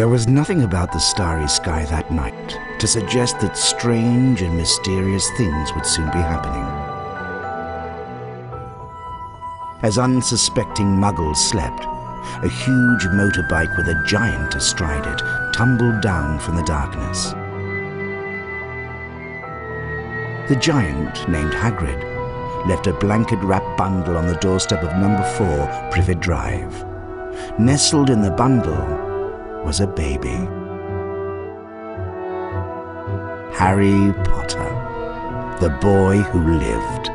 There was nothing about the starry sky that night to suggest that strange and mysterious things would soon be happening. As unsuspecting muggles slept, a huge motorbike with a giant astride it tumbled down from the darkness. The giant, named Hagrid, left a blanket-wrapped bundle on the doorstep of number four, Privet Drive. Nestled in the bundle was a baby. Harry Potter, the boy who lived.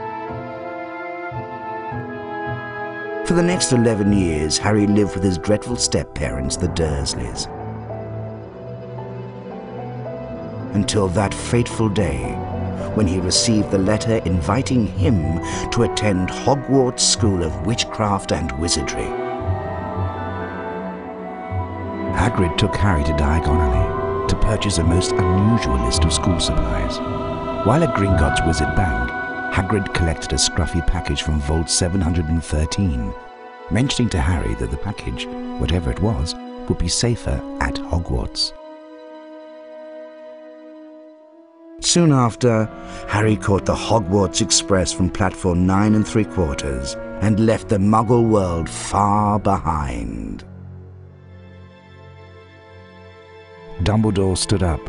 For the next 11 years, Harry lived with his dreadful step-parents, the Dursleys. Until that fateful day when he received the letter inviting him to attend Hogwarts School of Witchcraft and Wizardry. Hagrid took Harry to Diagon Alley to purchase a most unusual list of school supplies. While at Gringotts Wizard Bank, Hagrid collected a scruffy package from Vault 713, mentioning to Harry that the package, whatever it was, would be safer at Hogwarts. Soon after, Harry caught the Hogwarts Express from platform nine and three quarters and left the Muggle world far behind. Dumbledore stood up.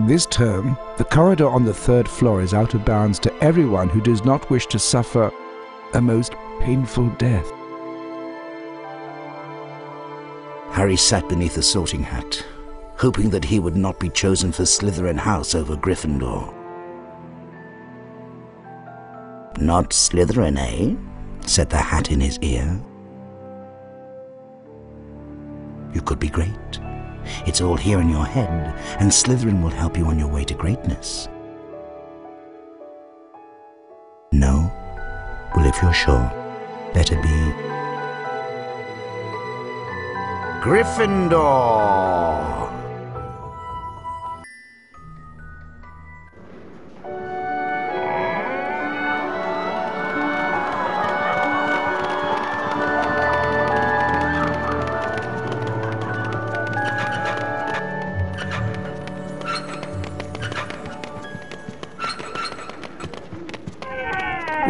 This term, the corridor on the third floor is out of bounds to everyone who does not wish to suffer a most painful death. Harry sat beneath a sorting hat, hoping that he would not be chosen for Slytherin House over Gryffindor. Not Slytherin, eh? said the hat in his ear. You could be great. It's all here in your head, and Slytherin will help you on your way to greatness. No? Well, if you're sure, better be Gryffindor!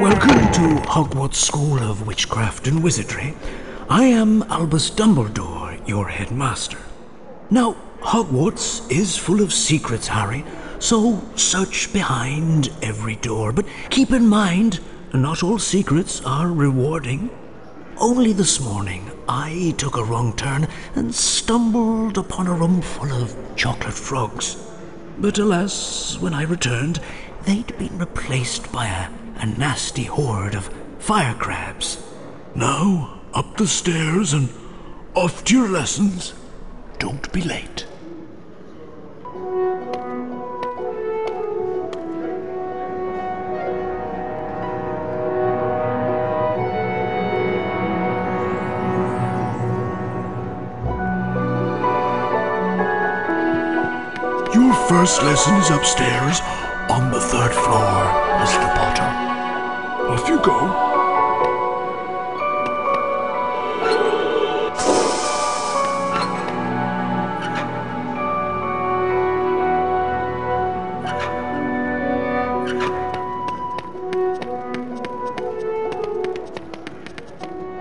Welcome to Hogwarts School of Witchcraft and Wizardry. I am Albus Dumbledore, your headmaster. Now, Hogwarts is full of secrets, Harry, so search behind every door. But keep in mind, not all secrets are rewarding. Only this morning, I took a wrong turn and stumbled upon a room full of chocolate frogs. But alas, when I returned, they'd been replaced by a, a nasty horde of fire crabs. Now, up the stairs and off to your lessons. Don't be late. Your first lesson is upstairs on the third floor, Mr. Potter. Off you go.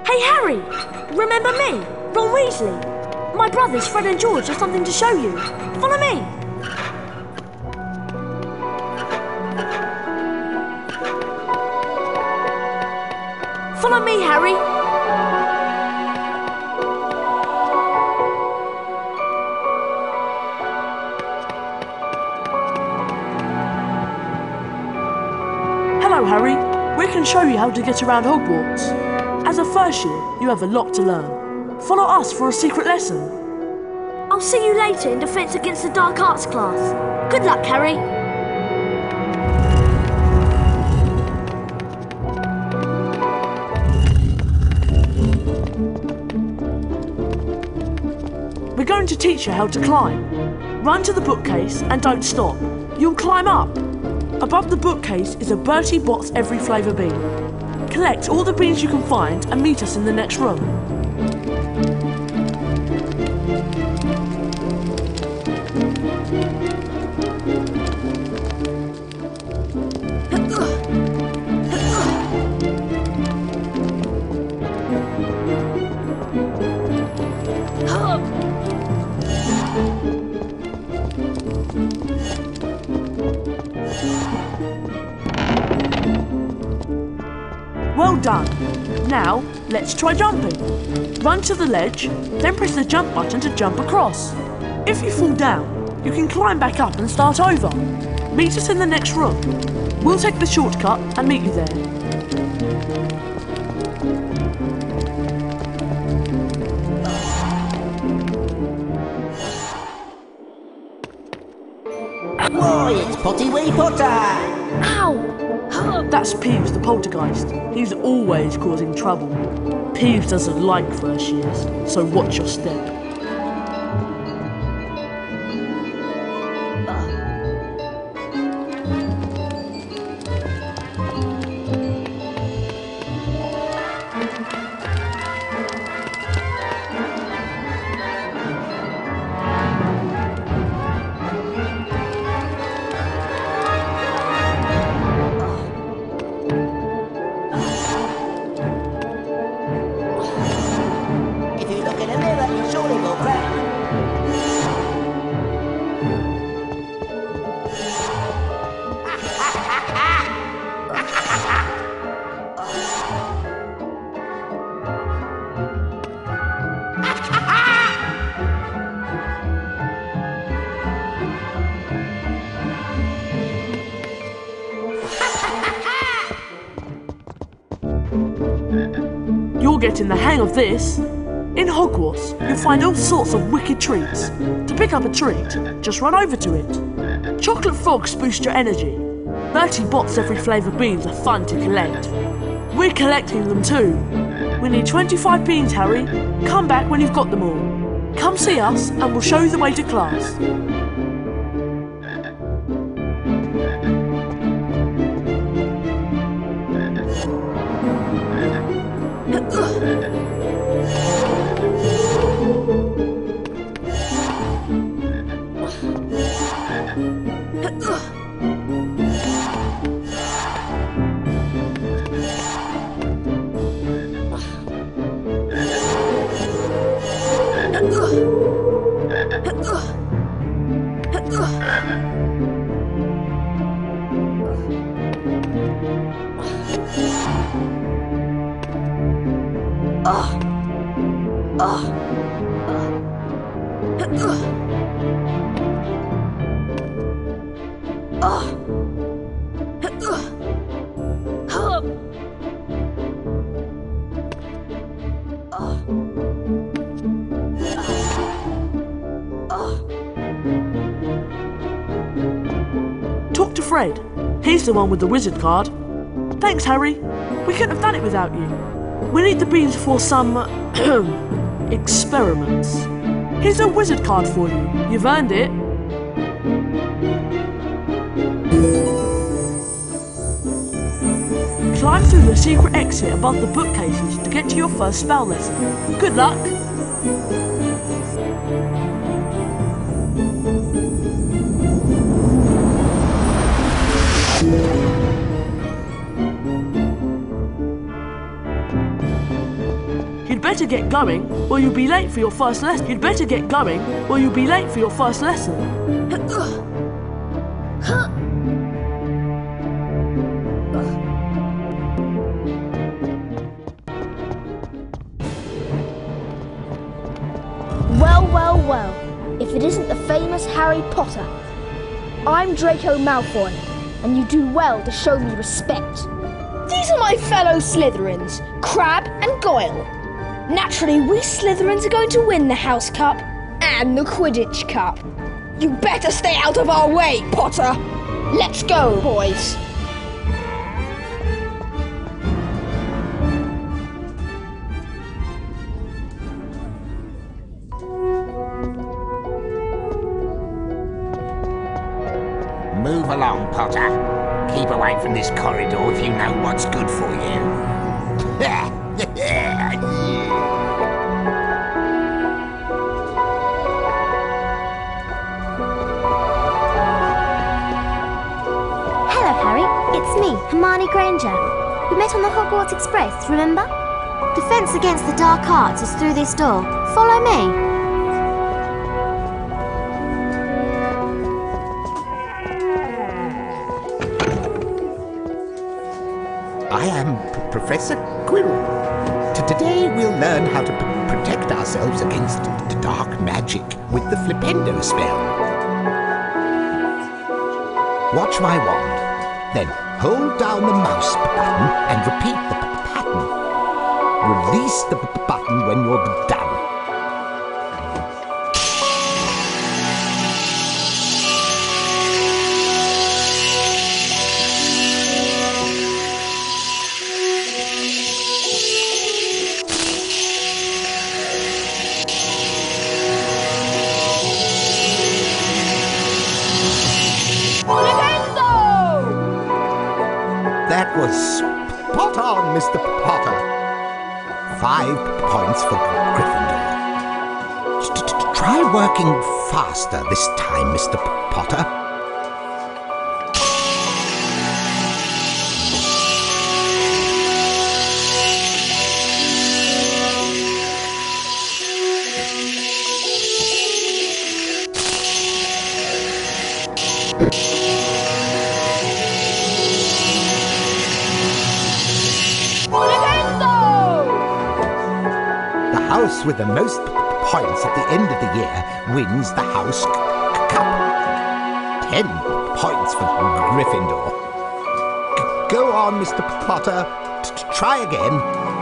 Hey, Harry! Remember me? Ron Weasley? My brothers, Fred and George, have something to show you. Follow me. How to get around Hogwarts. As a first year, you have a lot to learn. Follow us for a secret lesson. I'll see you later in Defense Against the Dark Arts class. Good luck, Harry. We're going to teach you how to climb. Run to the bookcase and don't stop. You'll climb up. Above the bookcase is a Bertie Bott's Every Flavour bean. Collect all the beans you can find and meet us in the next room. Let's try jumping. Run to the ledge, then press the jump button to jump across. If you fall down, you can climb back up and start over. Meet us in the next room. We'll take the shortcut and meet you there. Why, it's Potty Wee Potter! Ow! That's Peeves the poltergeist. He's always causing trouble. Peeves doesn't like first years, so watch your step. This. In Hogwarts, you'll find all sorts of wicked treats. To pick up a treat, just run over to it. Chocolate frogs boost your energy. Bertie Bott's every flavour beans are fun to collect. We're collecting them too. We need 25 beans, Harry. Come back when you've got them all. Come see us and we'll show you the way to class. He's the one with the wizard card. Thanks, Harry. We couldn't have done it without you. We need the beans for some experiments. Here's a wizard card for you. You've earned it. Climb through the secret exit above the bookcases to get to your first spell lesson. Good luck. Better get going, or you'll be late for your first lesson. You'd better get going, or you'll be late for your first lesson. Well, well, well. If it isn't the famous Harry Potter. I'm Draco Malfoy, and you do well to show me respect. These are my fellow Slytherins, Crabbe and Goyle. Naturally, we Slytherins are going to win the House Cup and the Quidditch Cup. You better stay out of our way, Potter! Let's go, boys. Dark is through this door. Follow me. I am P- Professor Quirrell. T- today we'll learn how to protect ourselves against dark magic with the Flipendo spell. Watch my wand. Then hold down the mouse button and repeat the. Release the button when you're done. Working faster this time, Mr. Potter. The house with the most year wins the house cup. Ten points for Gryffindor. G- go on, Mr. Potter. T- try again.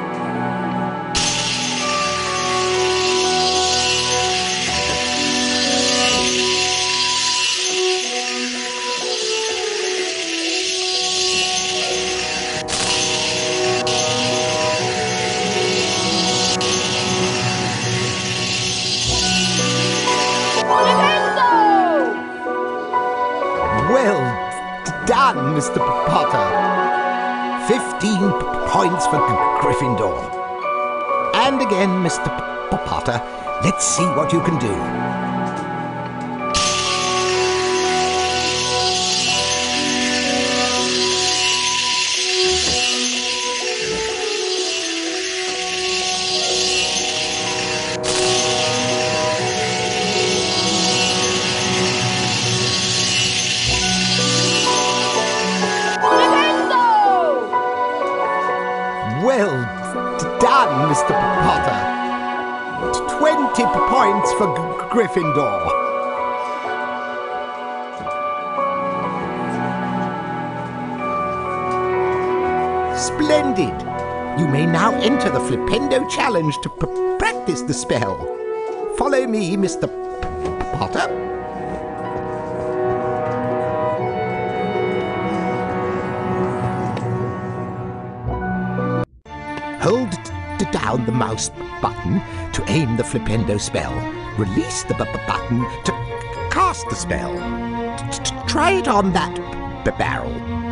Done, Mr. Potter. Fifteen points for Gryffindor. And again, Mr. P- Potter. Let's see what you can do. Gryffindor. Splendid! You may now enter the Flipendo Challenge to practice the spell. Follow me, Mr. P- Potter. Hold down the mouse button to aim the Flipendo spell. Release the button to cast the spell. T- t- try it on that barrel.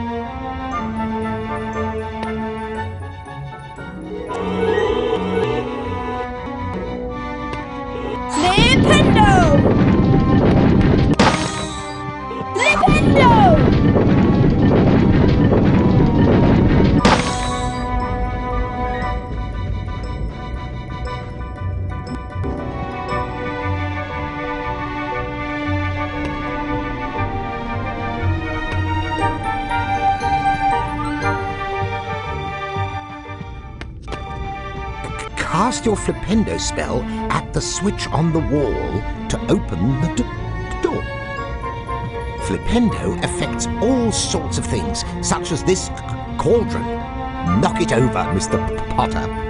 Flipendo spell at the switch on the wall to open the door. Flipendo affects all sorts of things, such as this cauldron. Knock it over, Mr. P- Potter.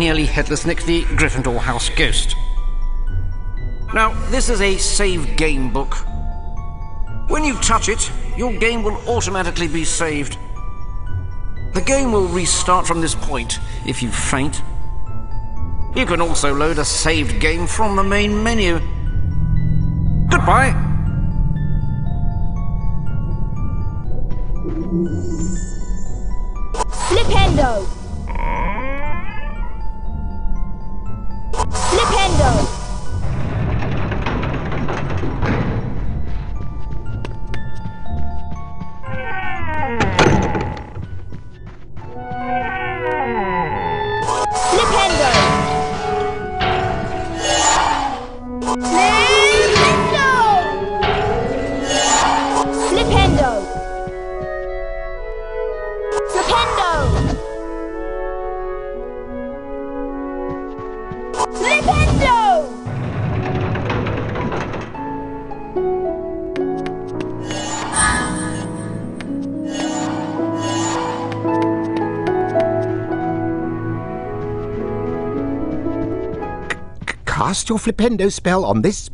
Nearly Headless Nick, the Gryffindor House Ghost. Now, this is a save game book. When you touch it, your game will automatically be saved. The game will restart from this point if you faint. You can also load a saved game from the main menu. Your flipendo spell on this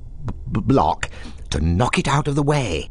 block to knock it out of the way.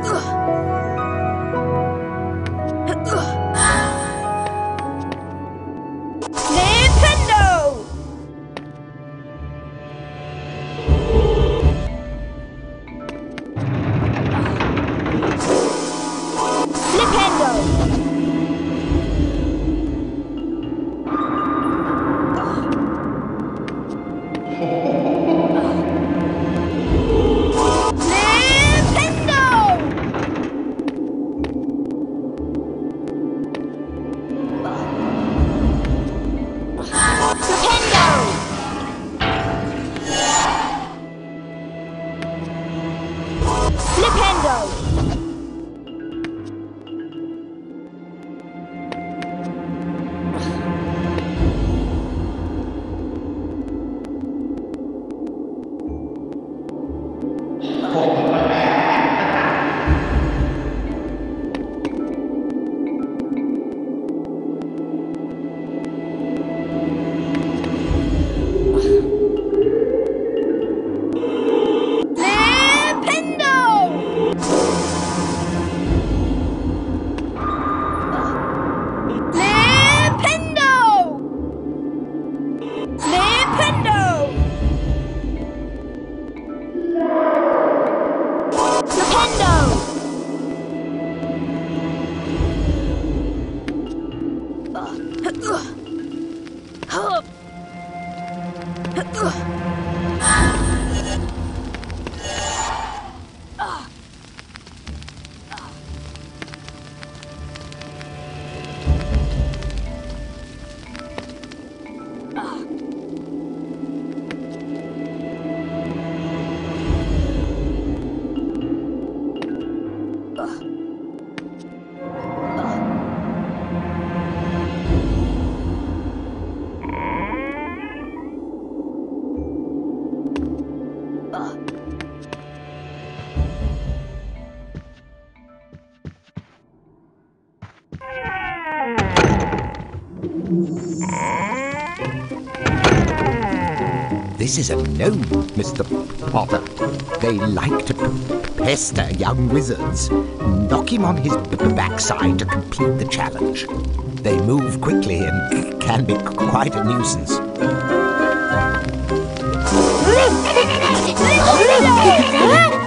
大。This is a gnome, Mr. Potter. They like to pester young wizards. Knock him on his backside to complete the challenge. They move quickly and can be quite a nuisance.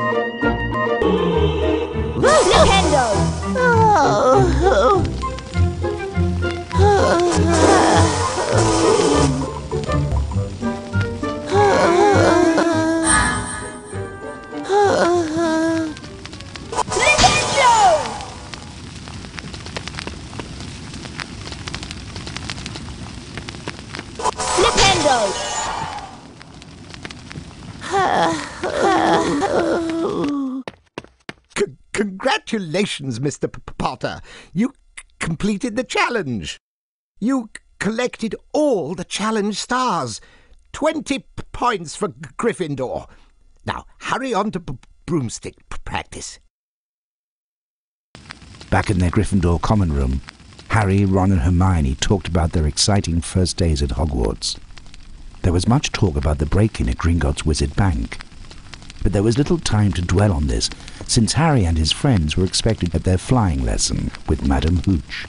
congratulations, Mr. P- Potter. You completed the challenge. You collected all the challenge stars. 20 p- points for G- Gryffindor. Now, hurry on to broomstick practice. Back in their Gryffindor common room, Harry, Ron, and Hermione talked about their exciting first days at Hogwarts. There was much talk about the break-in at Gringotts Wizard Bank. But there was little time to dwell on this, since Harry and his friends were expected at their flying lesson with Madame Hooch.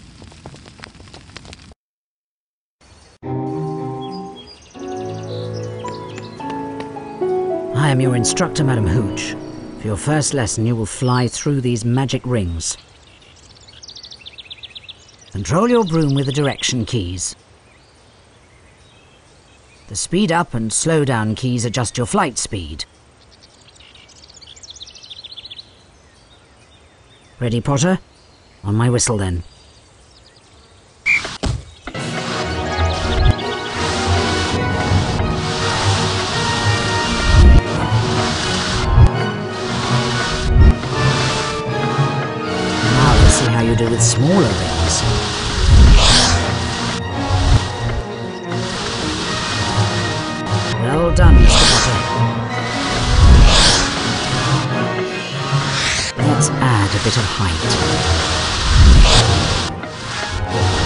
I am your instructor, Madam Hooch. For your first lesson, you will fly through these magic rings. Control your broom with the direction keys. The speed up and slow down keys adjust your flight speed. Ready, Potter? On my whistle, then. Now let's see how you do with smaller rings. Well done, Mr. Potter. Let's add a bit of height.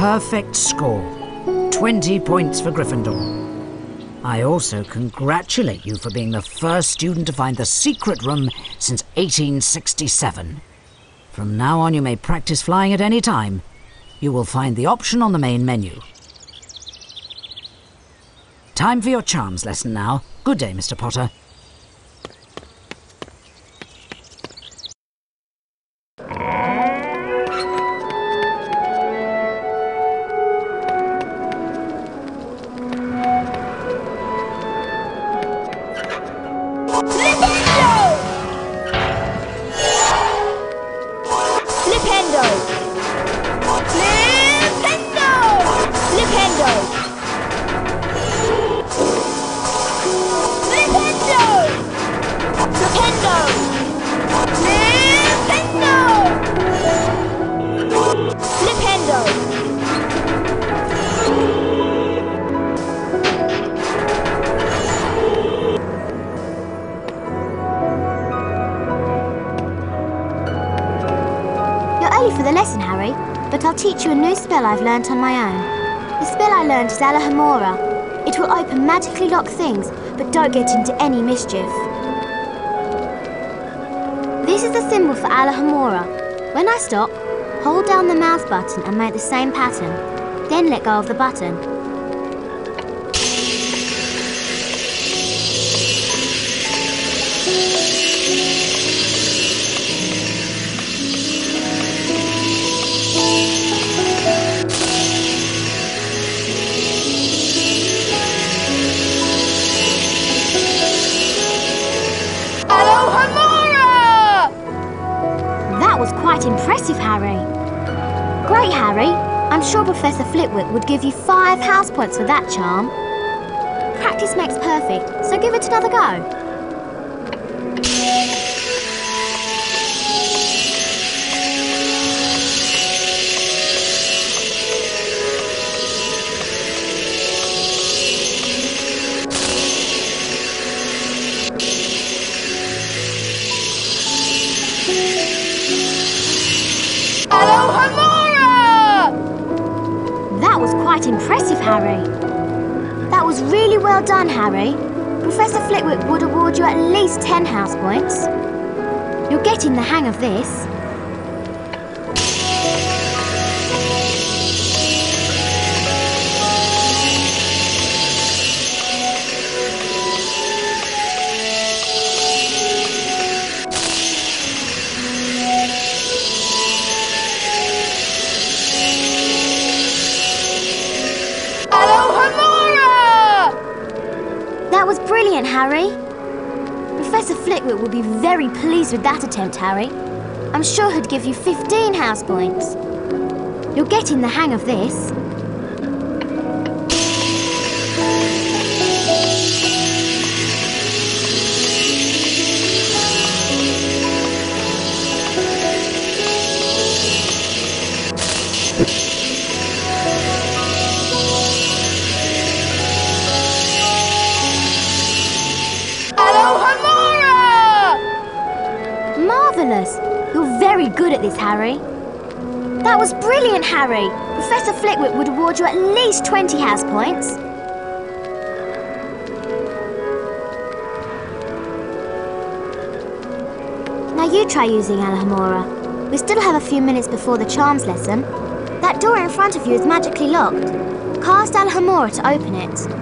perfect score. 20 points for Gryffindor. I also congratulate you for being the first student to find the secret room since 1867. From now on, you may practice flying at any time. You will find the option on the main menu. Time for your charms lesson now. Good day, Mr. Potter. I've learnt on my own. The spell I learned is Alohomora. It will open magically locked things, but don't get into any mischief. This is the symbol for Alohomora. When I stop, hold down the mouse button and make the same pattern. Then let go of the button. You five house points for that charm. Practice makes perfect, so give it another go. With that attempt, Harry. I'm sure he'd give you 15 house points. You're getting the hang of this. Brilliant, Harry. Professor Flitwick would award you at least 20 house points. Now you try using Alohomora. We still have a few minutes before the charms lesson. That door in front of you is magically locked. Cast Alohomora to open it.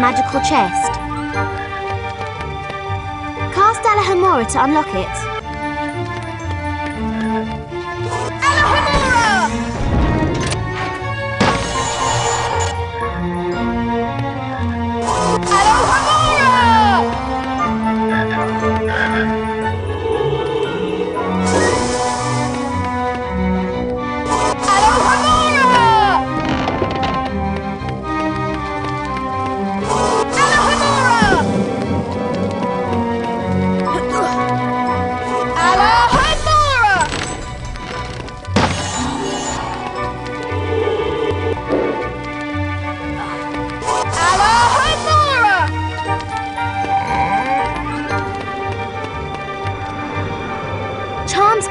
Magical chest. Cast Alohomora to unlock it.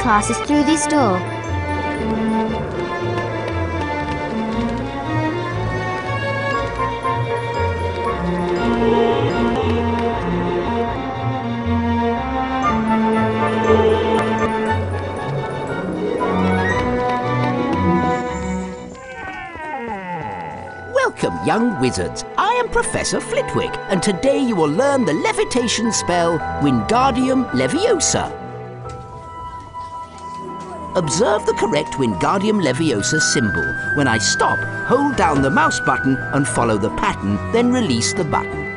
Is through this door. Welcome, young wizards. I am Professor Flitwick, and today you will learn the levitation spell Wingardium Leviosa. Observe the correct Wingardium Leviosa symbol. When I stop, hold down the mouse button and follow the pattern, then release the button.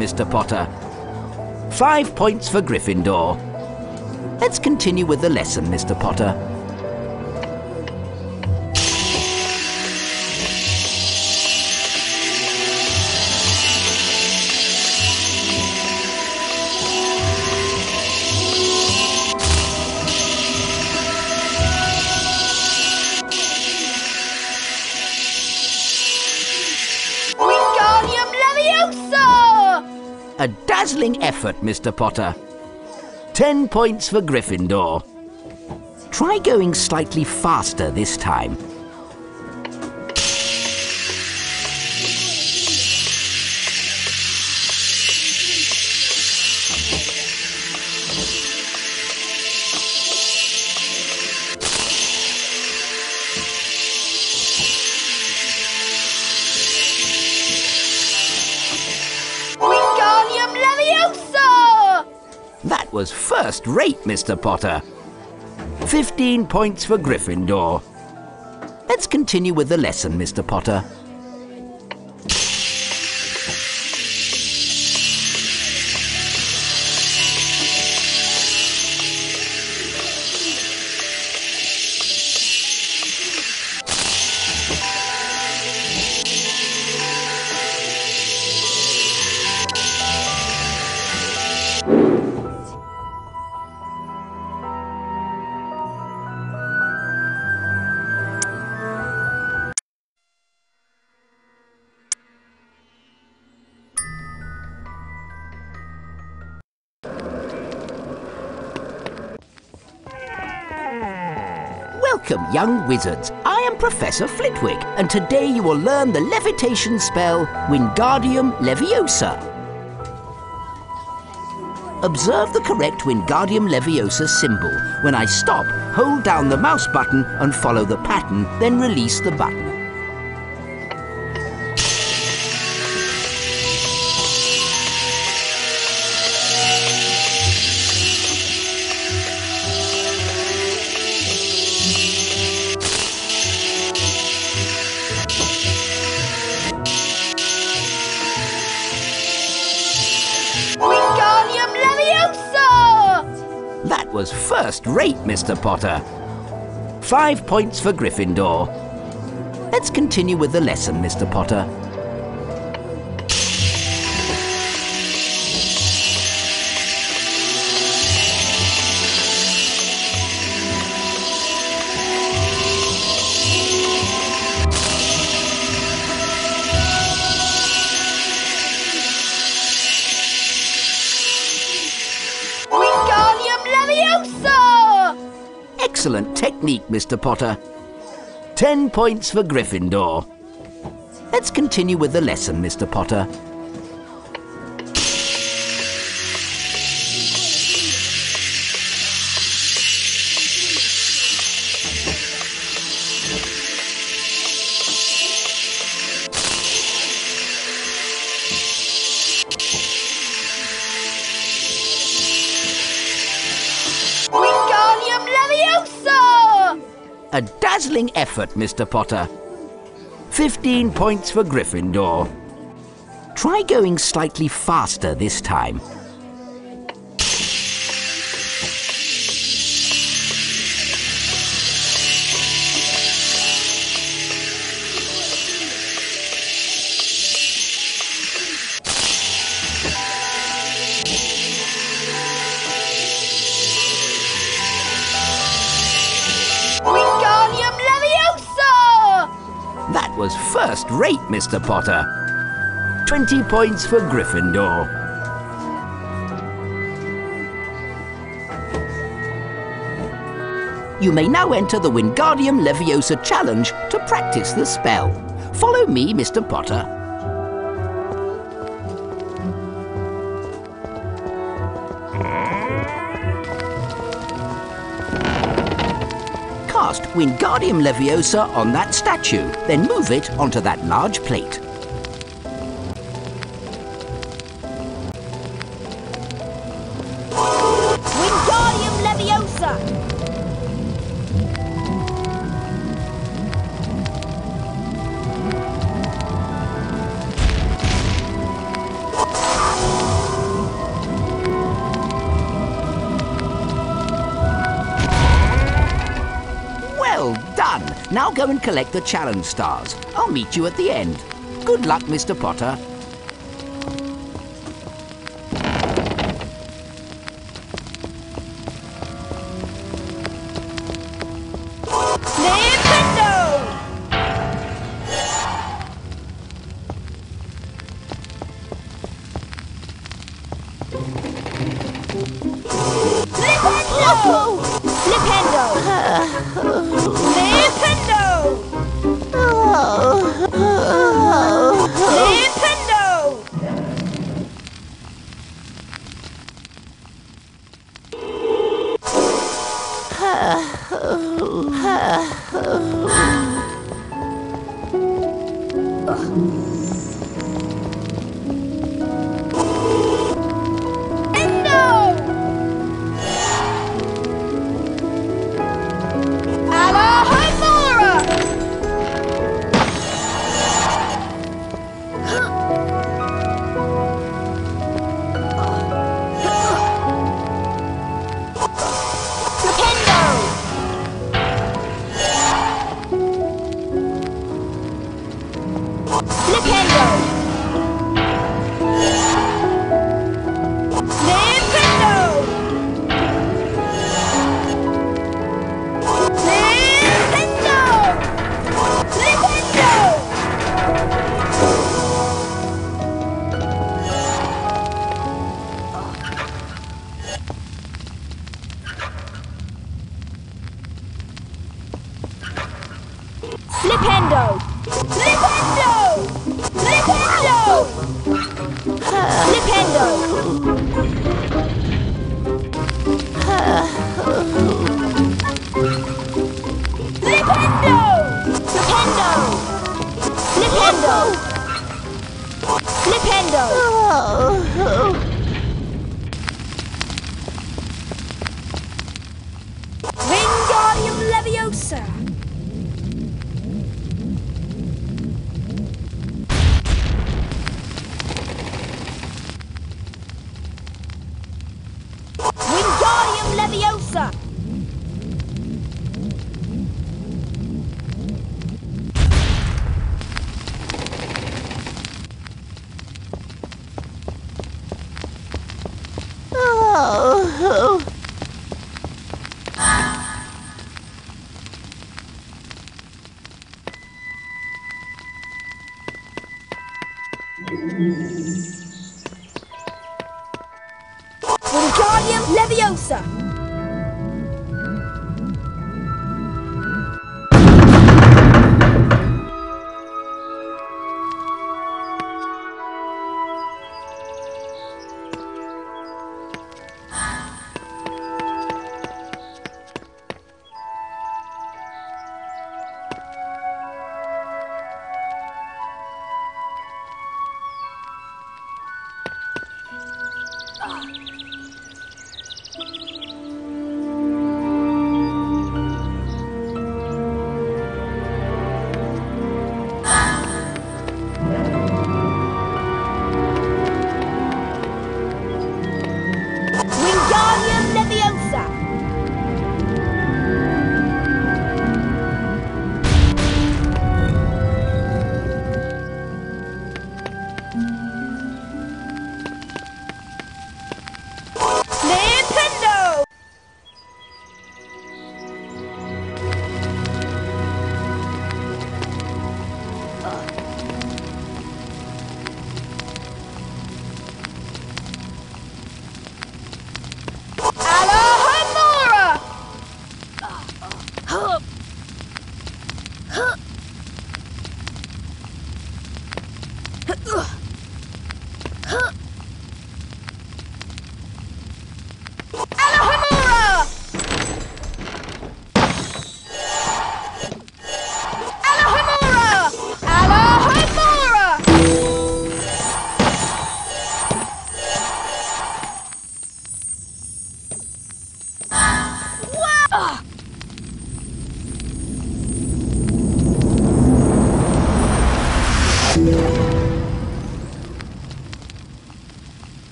Mr. Potter. Five points for Gryffindor. Let's continue with the lesson, Mr. Potter. Effort, Mr. Potter. Ten points for Gryffindor. Try going slightly faster this time. First rate, Mr. Potter. Fifteen points for Gryffindor. Let's continue with the lesson, Mr. Potter. Young wizards. I am Professor Flitwick, and today you will learn the levitation spell Wingardium Leviosa. Observe the correct Wingardium Leviosa symbol. When I stop, hold down the mouse button and follow the pattern, then release the button. Mr. Potter. Five points for Gryffindor. Let's continue with the lesson, Mr. Potter. Mr. Potter. Ten points for Gryffindor. Let's continue with the lesson, Mr. Potter. Effort, Mr. Potter. 15 points for Gryffindor. Try going slightly faster this time. Mr. Potter. 20 points for Gryffindor. You may now enter the Wingardium Leviosa challenge to practice the spell. Follow me, Mr. Potter. Wingardium Leviosa on that statue, then move it onto that large plate. Collect the challenge stars. I'll meet you at the end. Good luck, Mr. Potter.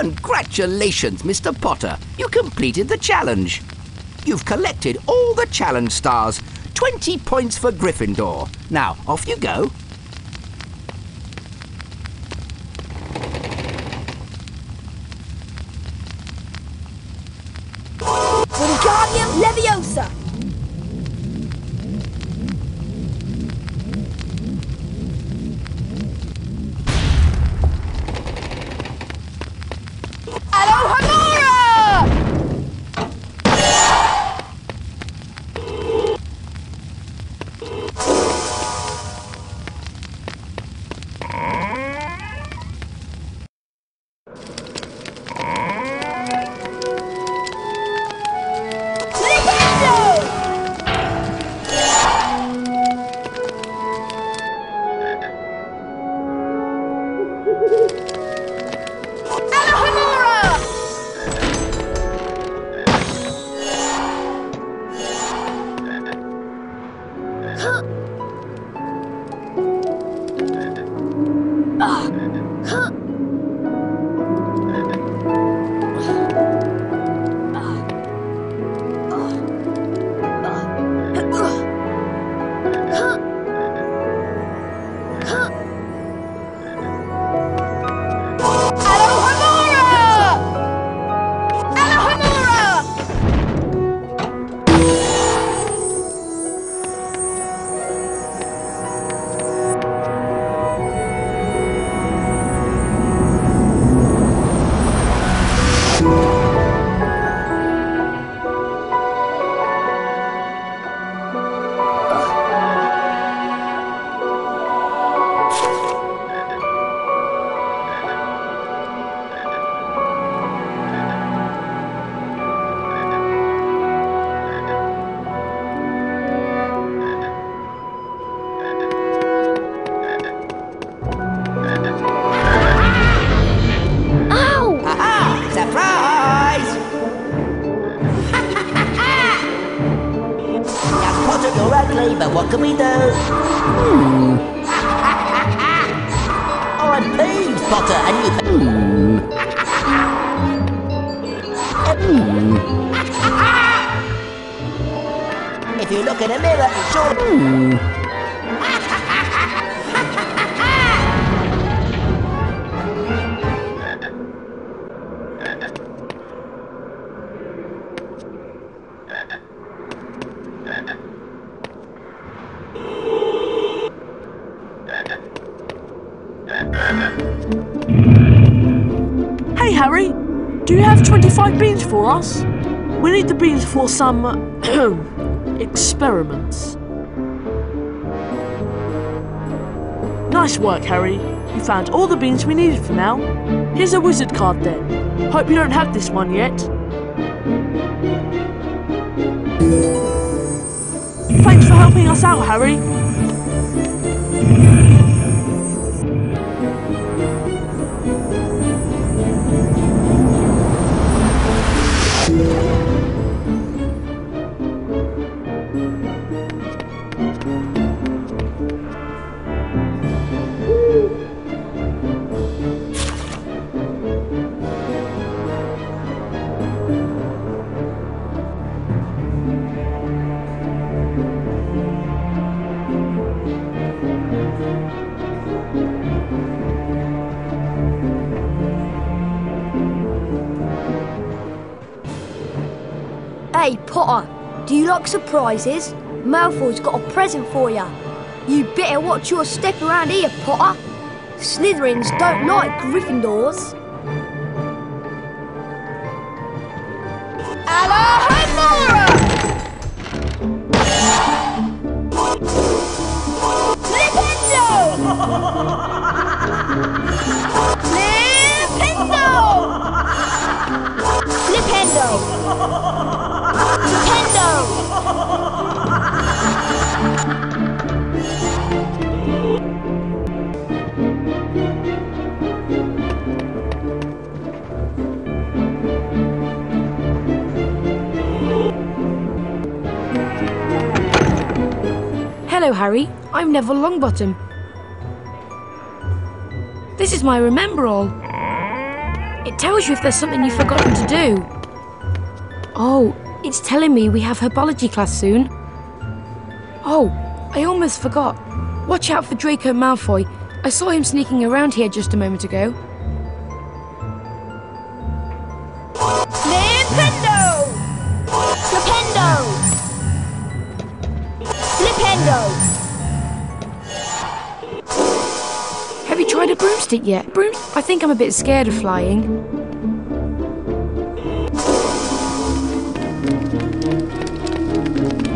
Congratulations, Mr. Potter. You completed the challenge. You've collected all the challenge stars. 20 points for Gryffindor. Now, off you go. Us? We need the beans for some experiments. Nice work, Harry. You found all the beans we needed for now. Here's a wizard card then. Hope you don't have this one yet. Thanks for helping us out, Harry. Surprises? Malfoy's got a present for you. You better watch your step around here, Potter. Slytherins don't like Gryffindors. Harry. I'm Neville Longbottom. This is my Remembrall. It tells you if there's something you've forgotten to do. Oh, it's telling me we have herbology class soon. Oh, I almost forgot. Watch out for Draco Malfoy. I saw him sneaking around here just a moment ago. Broomstick yet? Broom? I think I'm a bit scared of flying.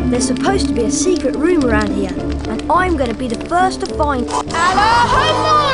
There's supposed to be a secret room around here, and I'm going to be the first to find Alohomora!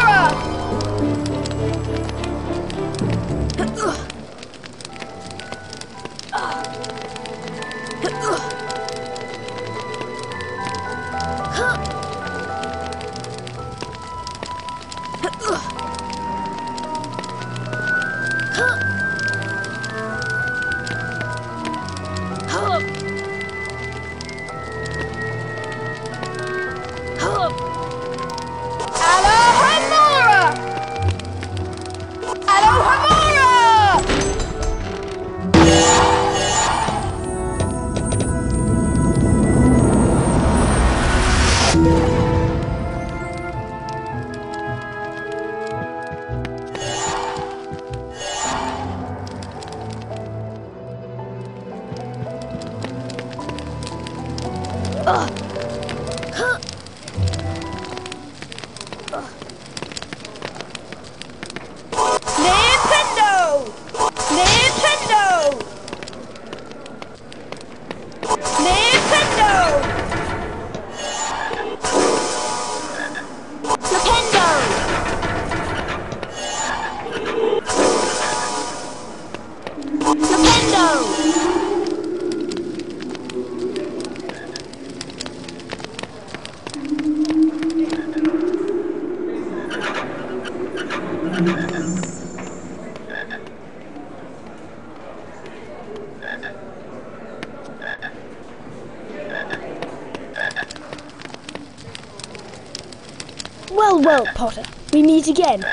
Well, well, Potter, we meet again.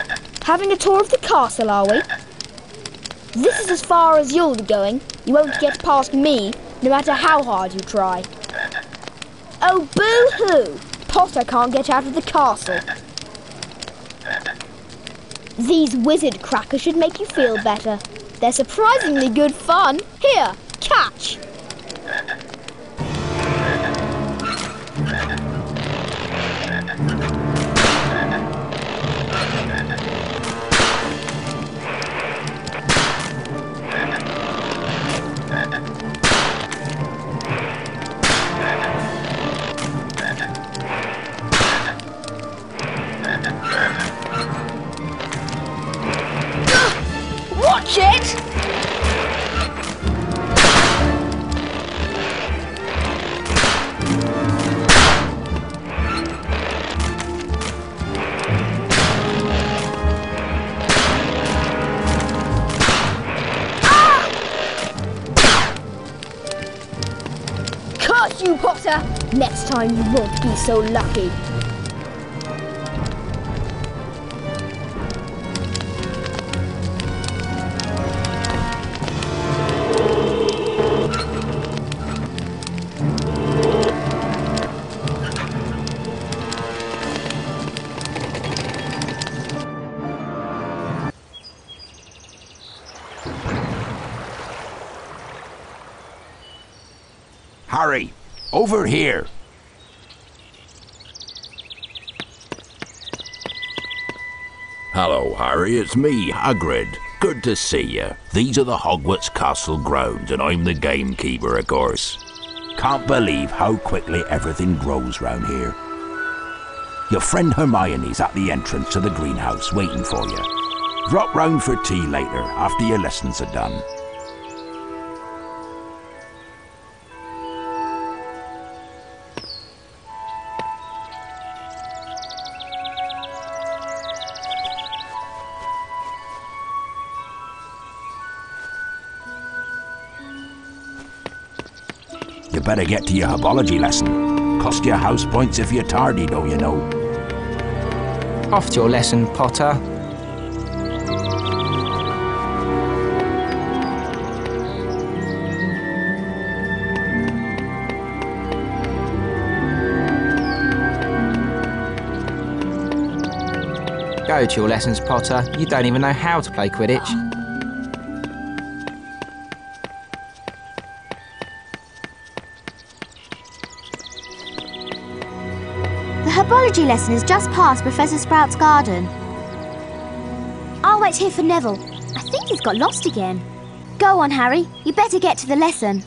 Having a tour of the castle, are we? This is as far as you'll be going. You won't get past me, no matter how hard you try. Oh, boo-hoo! Potter can't get out of the castle. These wizard crackers should make you feel better. They're surprisingly good fun. Here, time you won't be so lucky. Hurry! Over here! Harry. It's me, Hagrid. Good to see you. These are the Hogwarts Castle grounds, and I'm the gamekeeper, of course. Can't believe how quickly everything grows round here. Your friend Hermione's at the entrance to the greenhouse waiting for you. Drop round for tea later after your lessons are done. Better get to your herbology lesson. Cost you house points if you're tardy, don't you know? Off to your lesson, Potter. Go to your lessons, Potter. You don't even know how to play Quidditch. Herbology lesson is just past Professor Sprout's garden. I'll wait here for Neville. I think he's got lost again. Go on, Harry. You better get to the lesson.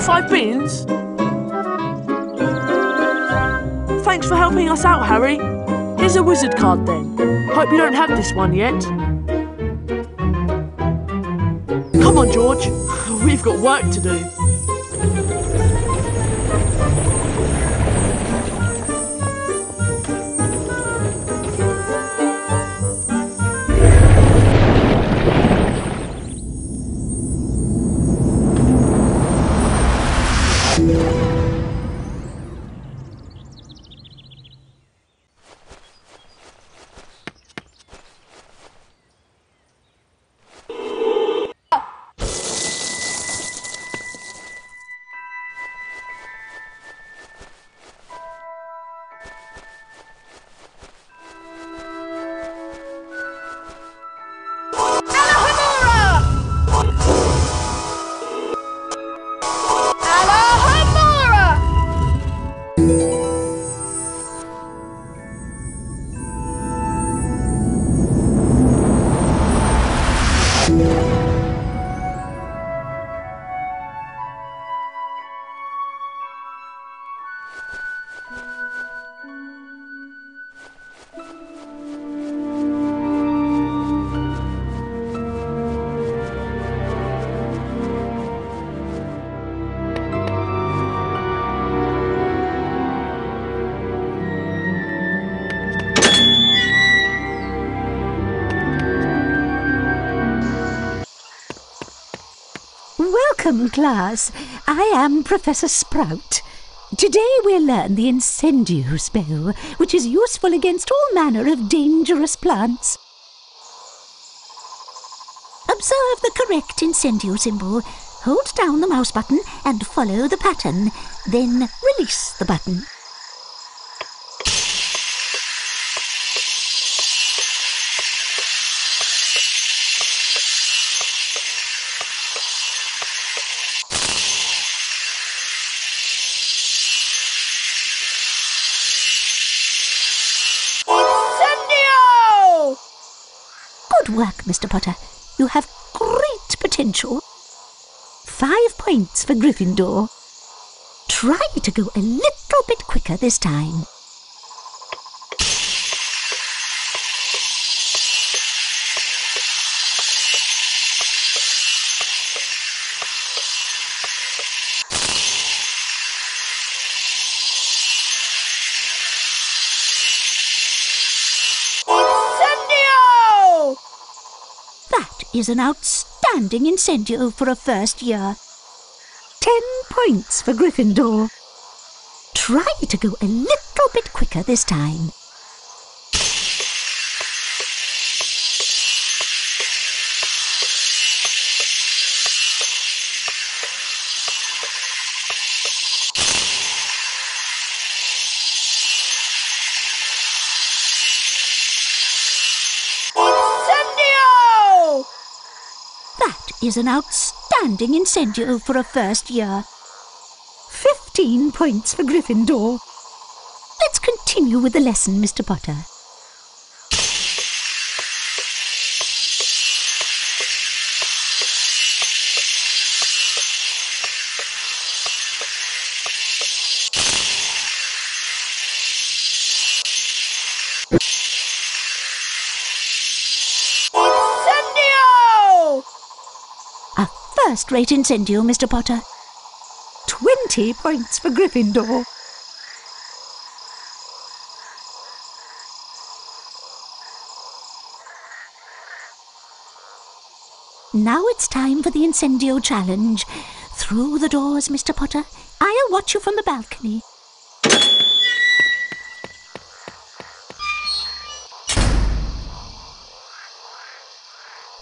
25 beans? Thanks for helping us out, Harry. Here's a wizard card then. Hope you don't have this one yet. Come on, George. We've got work to do. Class. I am Professor Sprout. Today we'll learn the Incendio spell, which is useful against all manner of dangerous plants. Observe the correct Incendio symbol. Hold down the mouse button and follow the pattern. Then release the button. Potential. Five points for Gryffindor. Try to go a little bit quicker this time. Is an outstanding incendio for a first year. Ten points for Gryffindor. Try to go a little bit quicker this time. Is an outstanding incendio for a first year. Fifteen points for Gryffindor. Let's continue with the lesson, Mr. Potter. First-rate incendio, Mr. Potter. Twenty points for Gryffindor. Now it's time for the incendio challenge. Through the doors, Mr. Potter. I'll watch you from the balcony.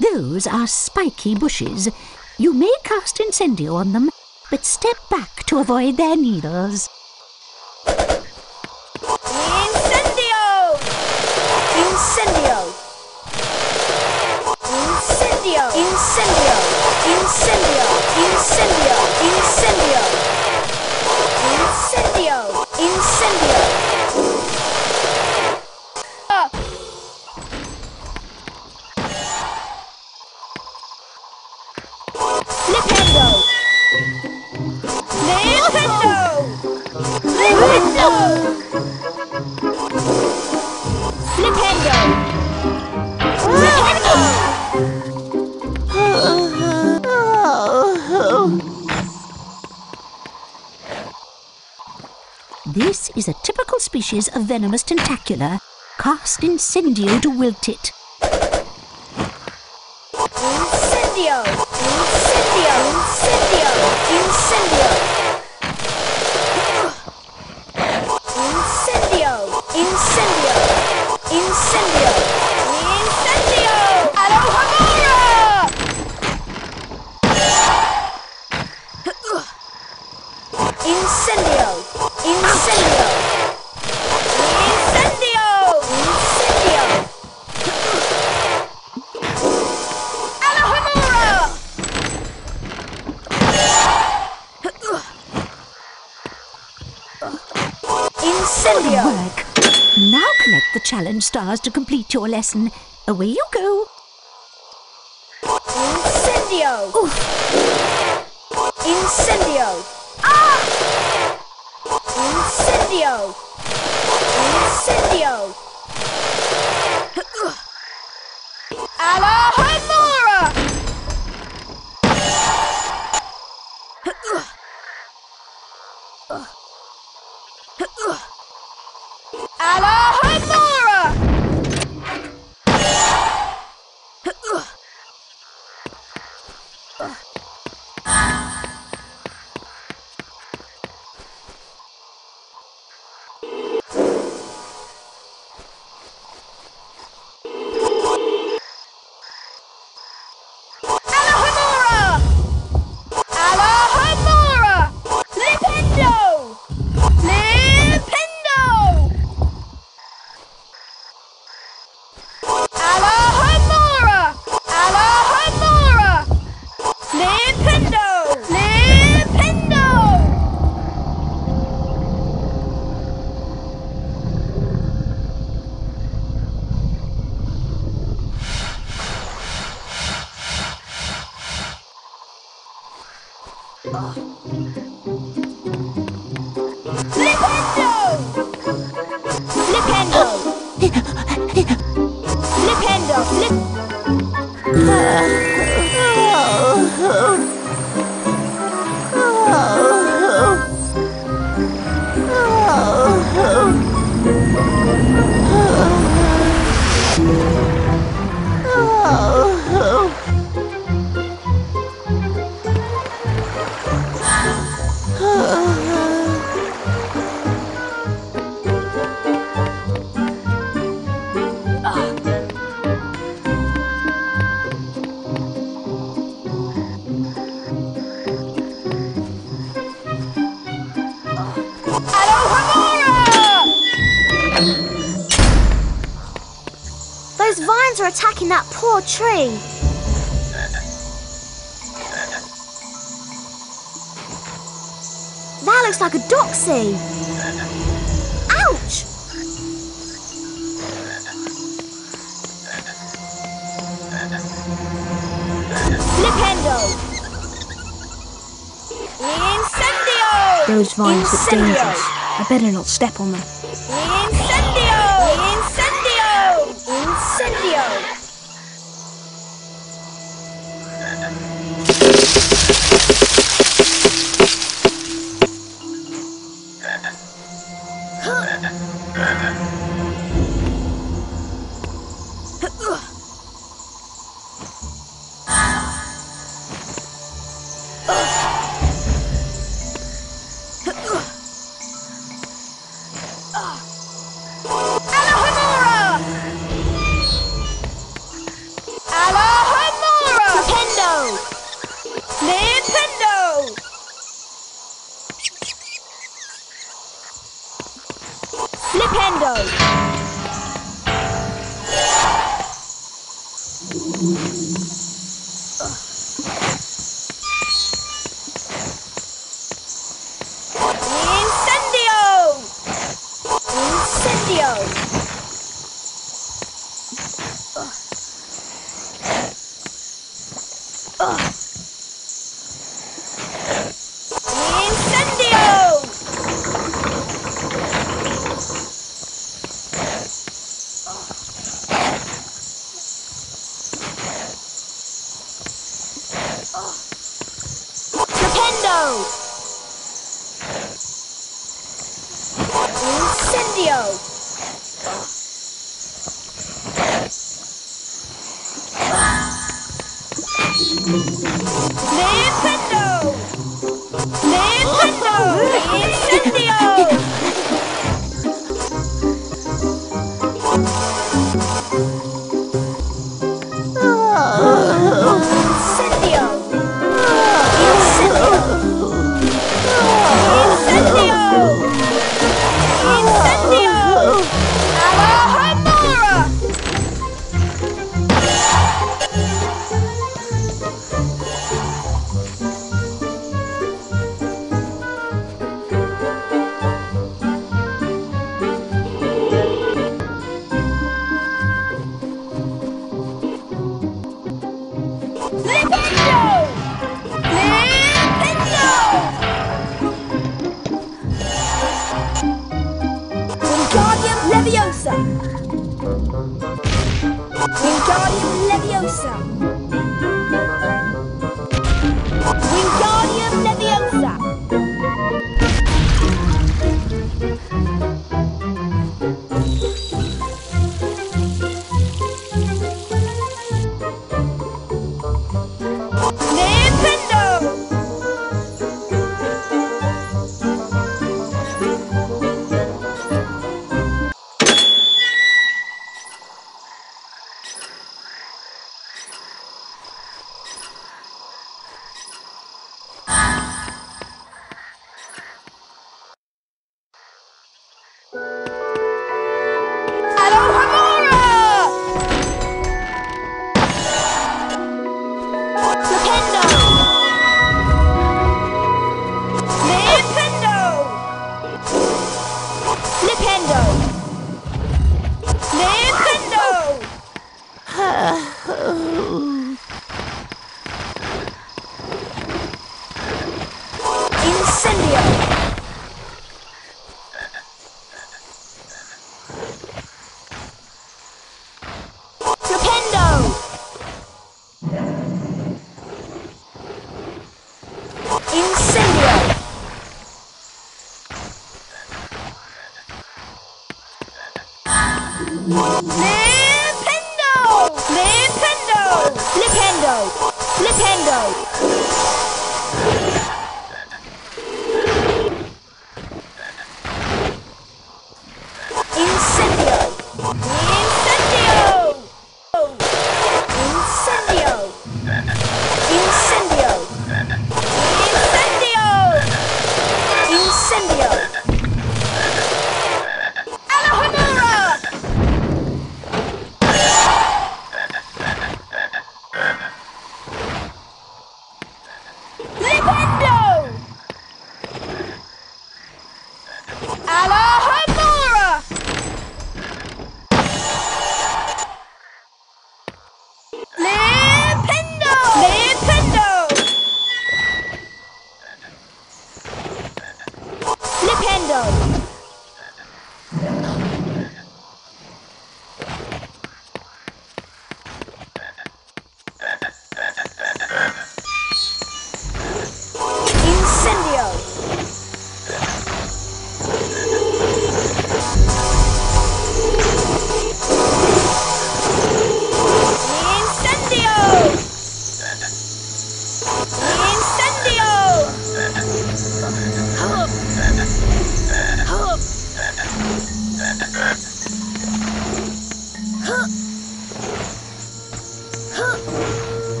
Those are spiky bushes. You may cast incendio on them, but step back to avoid their needles. Incendio! Incendio! Incendio! Incendio! Incendio! Incendio! Incendio! Incendio! Incendio! Ah! Species of venomous tentacula. Cast incendio to wilt it. Stars to complete your lesson. tree. That looks like a doxy. Ouch! Flipendo! Incendio! Those vines Incendio. are dangerous. I better not step on them. Flipendo!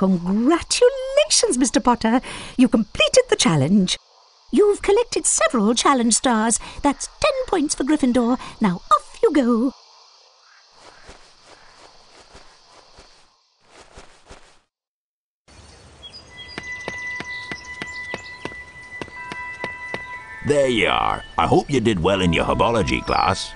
Congratulations, Mr. Potter. You completed the challenge. You've collected several challenge stars. That's ten points for Gryffindor. Now off you go. There you are. I hope you did well in your herbology class.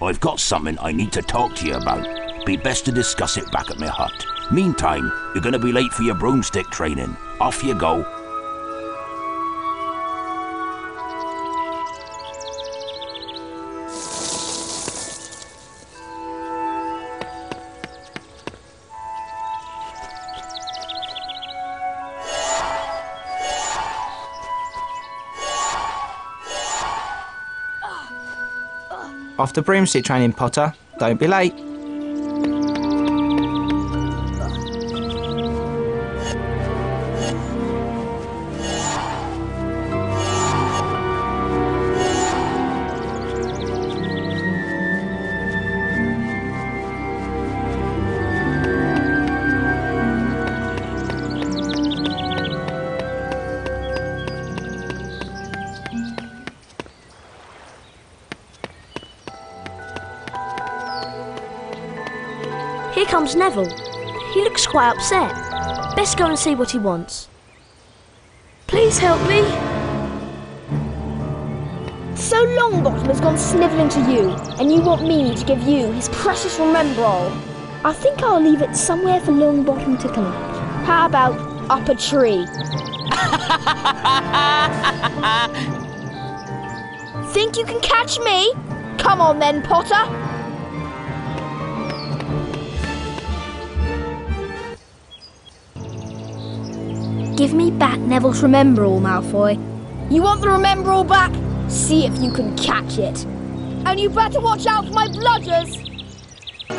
I've got something I need to talk to you about. Be best to discuss it back at my hut. Meantime, you're going to be late for your broomstick training. Off you go. Off to broomstick training, Potter. Don't be late. Comes Neville. He looks quite upset. Best go and see what he wants. Please help me. So Longbottom has gone snivelling to you, and you want me to give you his precious Remembrall. I think I'll leave it somewhere for Longbottom to collect. How about up a tree? think you can catch me? Come on then, Potter. Give me back Neville's Remembrall, Malfoy. You want the Remembrall back? See if you can catch it. And you better watch out for my bludgers! You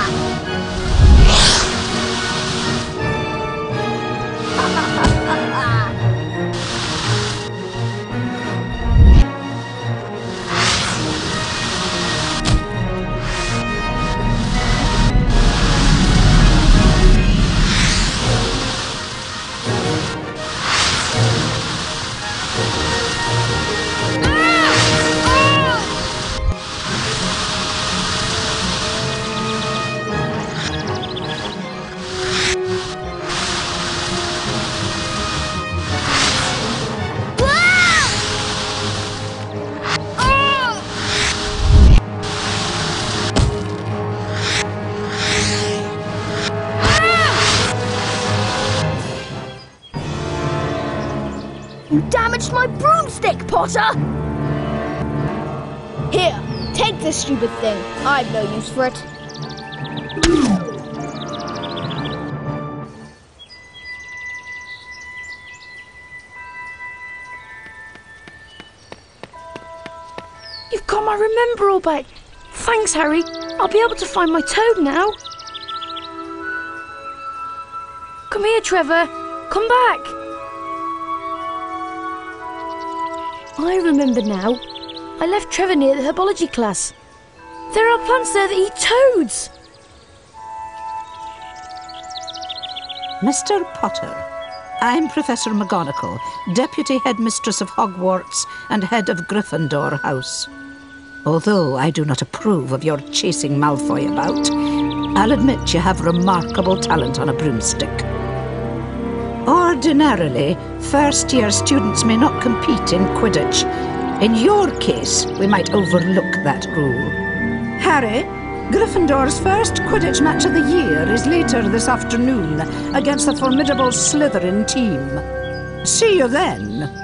Here, take this stupid thing. I've no use for it. You've got my Remembrall back. Thanks, Harry. I'll be able to find my toad now. Come here, Trevor. Come back. I remember now. I left Trevor near the herbology class. There are plants there that eat toads. Mr. Potter, I'm Professor McGonagall, Deputy Headmistress of Hogwarts and Head of Gryffindor House. Although I do not approve of your chasing Malfoy about, I'll admit you have remarkable talent on a broomstick. Ordinarily, first year students may not compete in Quidditch. In your case, we might overlook that rule. Harry, Gryffindor's first Quidditch match of the year is later this afternoon against the formidable Slytherin team. See you then.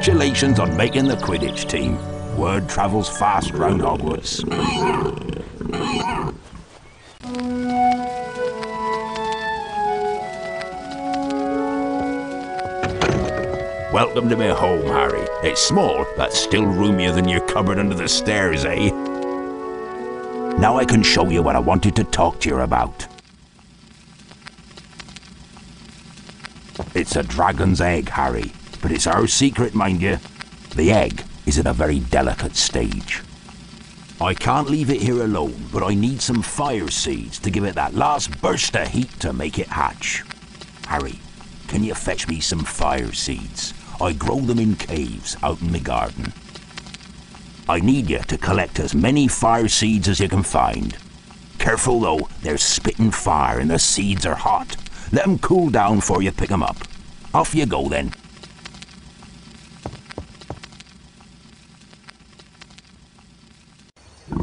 Congratulations on making the Quidditch team. Word travels fast round Hogwarts. Welcome to my home, Harry. It's small, but still roomier than your cupboard under the stairs, eh? Now I can show you what I wanted to talk to you about. It's a dragon's egg, Harry, but it's our secret, mind you. The egg is at a very delicate stage. I can't leave it here alone, but I need some fire seeds to give it that last burst of heat to make it hatch. Harry, can you fetch me some fire seeds? I grow them in caves out in the garden. I need you to collect as many fire seeds as you can find. Careful though, they're spitting fire and the seeds are hot. Let 'em cool down before you pick 'em up. Off you go then.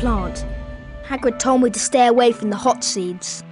plant. Hagrid told me to stay away from the hot seeds.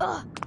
Flipendo!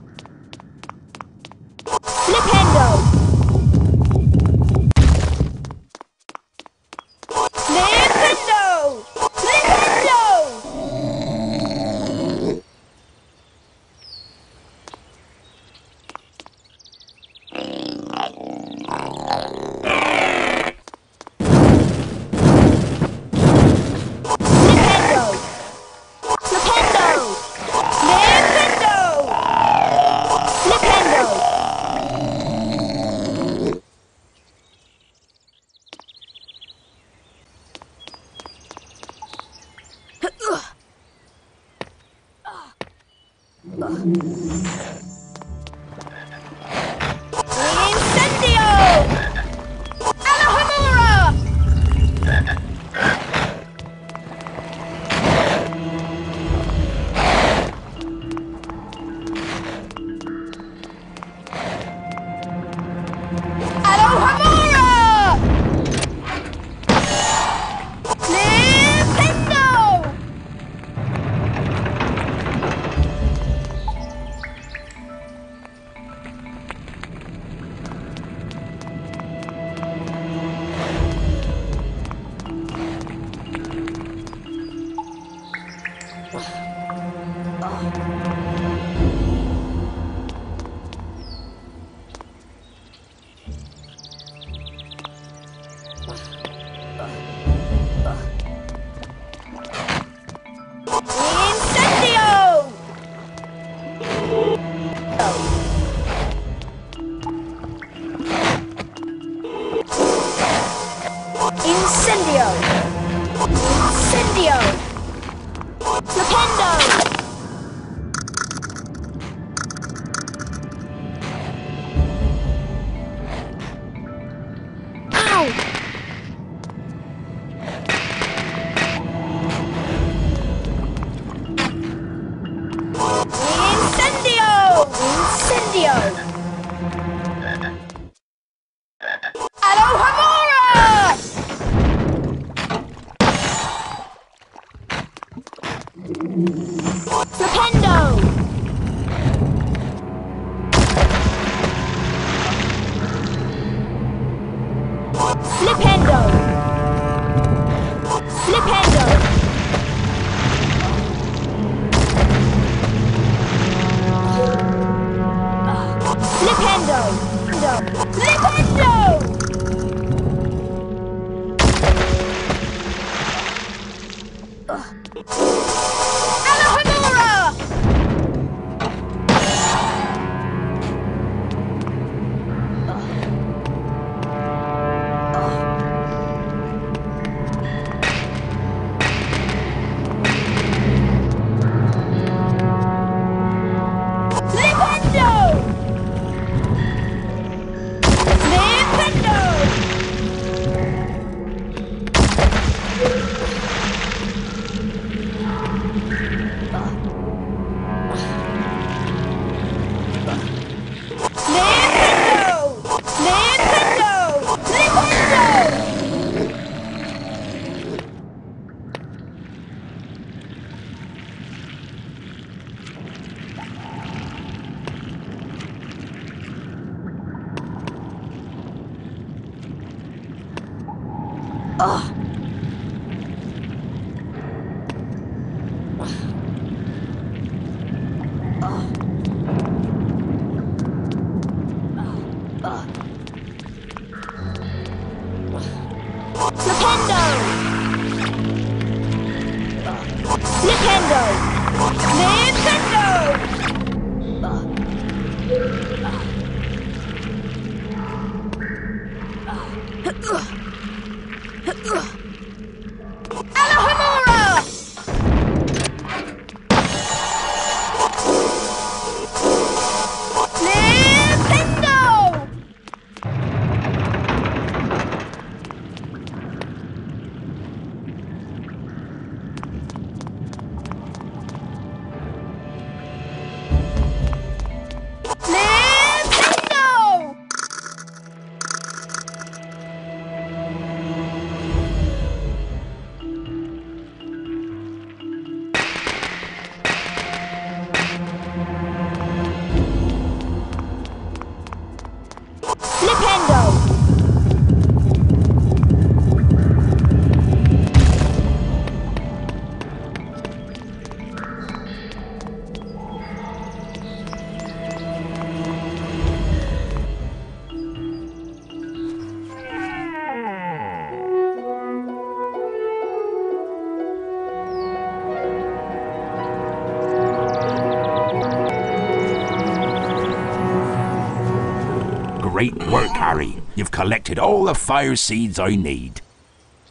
Collected all the fire seeds I need.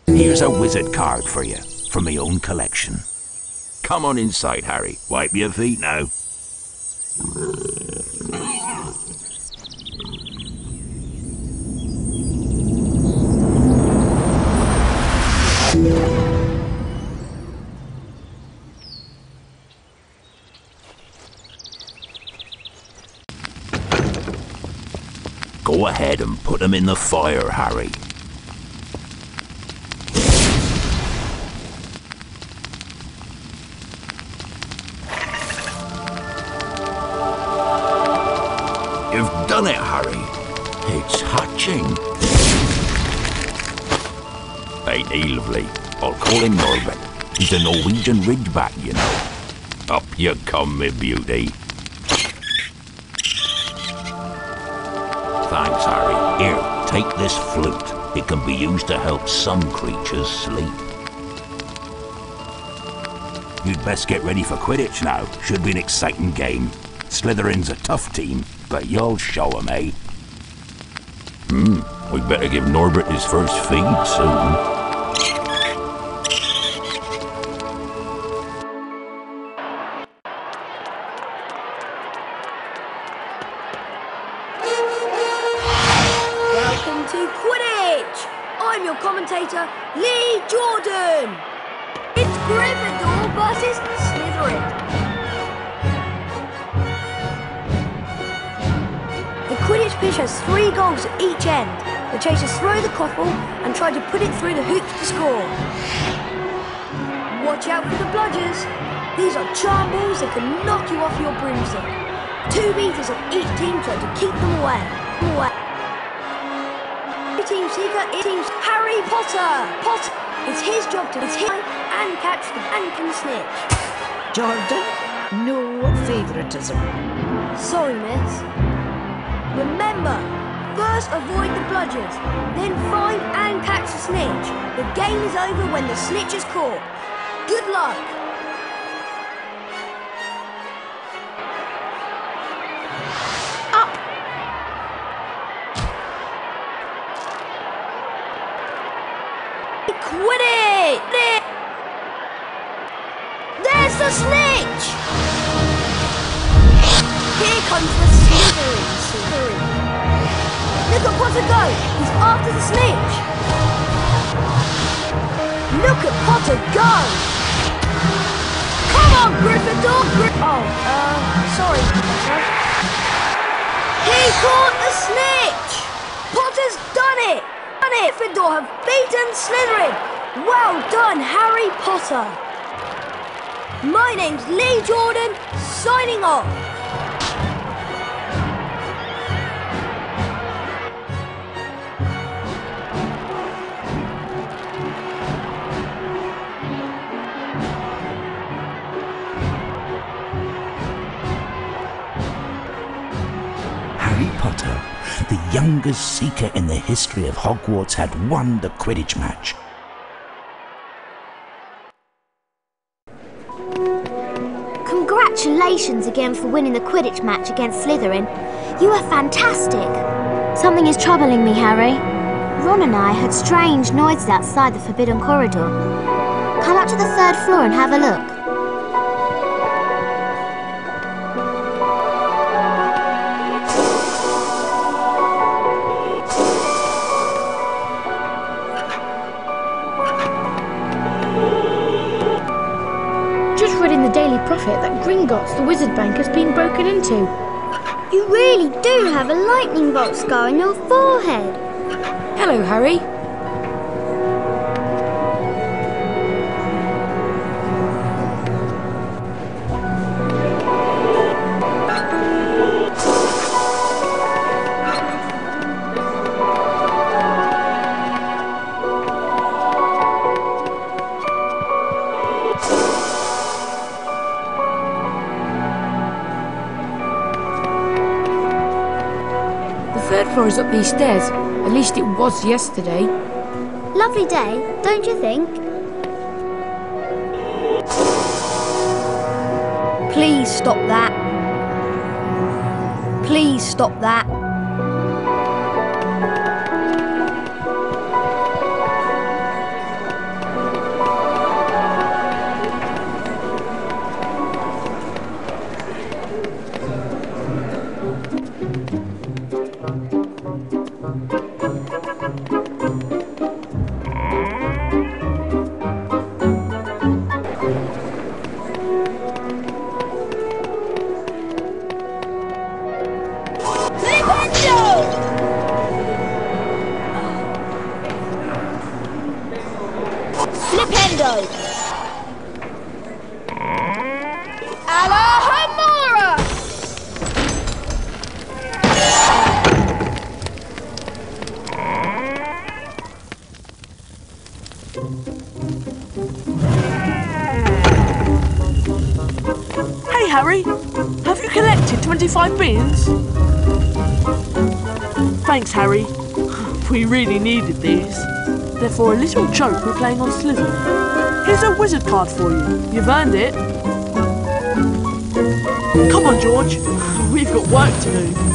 Here's a wizard card for you, from my own collection. Come on inside, Harry. Wipe your feet now. Go ahead and put them in the fire, Harry. You've done it, Harry. It's hatching. Ain't he lovely? I'll call him Norbert. He's a Norwegian ridgeback, you know. Up you come, my beauty. Take this flute. It can be used to help some creatures sleep. You'd best get ready for Quidditch now. Should be an exciting game. Slytherin's a tough team, but you'll show 'em, eh? Hmm, we better give Norbert his first feed soon. Off your broomstick. Two beaters of each team try to keep them away. away. Team Seeker is Team Harry Potter. Potter. It's his job to hit and catch the and snitch. Jordan, no favoritism. Sorry, miss. Remember, first avoid the bludgers, then find and catch the snitch. The game is over when the snitch is caught. Good luck. Snitch! Here comes the Slytherin Slytherin. Look at Potter go! He's after the snitch! Look at Potter go! Come on, Gryffindor! Gry oh, uh, sorry, Potter. He caught the snitch! Potter's done it! Done it! Gryffindor have beaten Slytherin! Well done, Harry Potter! My name's Lee Jordan, signing off! Harry Potter, the youngest seeker in the history of Hogwarts, had won the Quidditch match. Congratulations again for winning the Quidditch match against Slytherin. You are fantastic. Something is troubling me, Harry. Ron and I heard strange noises outside the Forbidden Corridor. Come up to the third floor and have a look. In the Daily Prophet that Gringotts, the wizard bank, has been broken into. You really do have a lightning bolt scar on your forehead. Hello, Harry. Third up these stairs. At least it was yesterday. Lovely day, don't you think? Please stop that. Please stop that. Harry. We really needed these. They're for a little joke we're playing on Slytherin. Here's a wizard card for you. You've earned it. Come on, George. We've got work to do.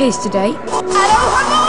Bookcase today.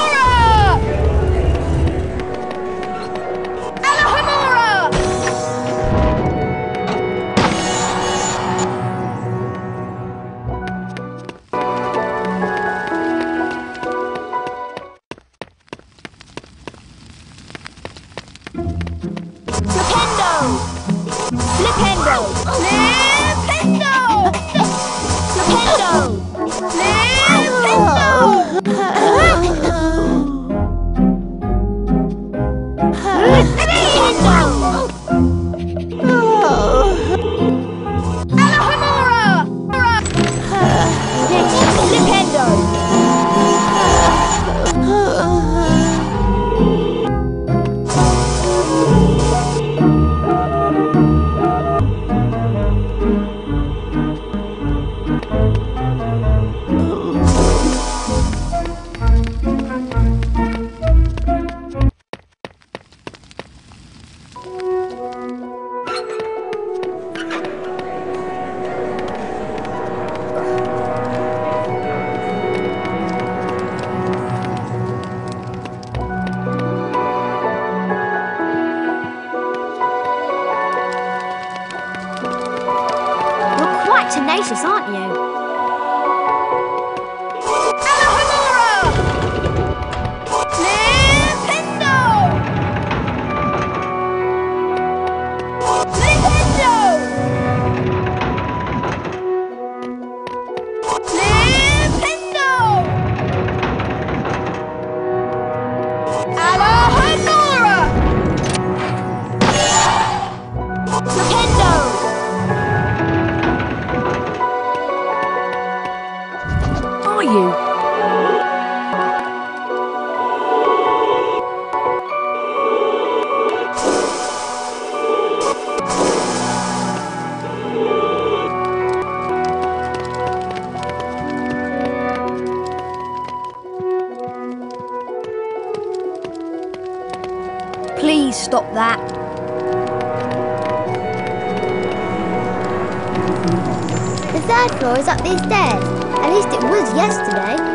Stop that. The third floor is up these stairs. At least it was yesterday.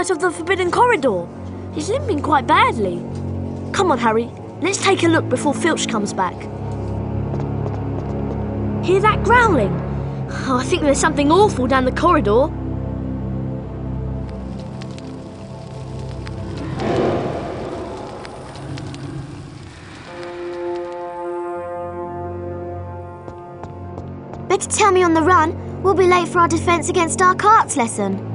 Out of the Forbidden Corridor. He's limping quite badly. Come on, Harry. Let's take a look before Filch comes back. Hear that growling? Oh, I think there's something awful down the corridor. Better tell me on the run. We'll be late for our defence against dark arts lesson.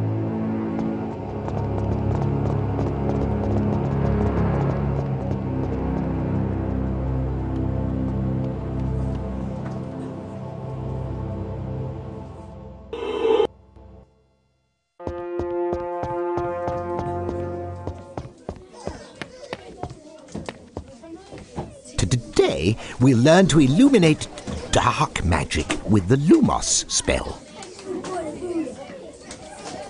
Today, we learn to illuminate dark magic with the Lumos spell.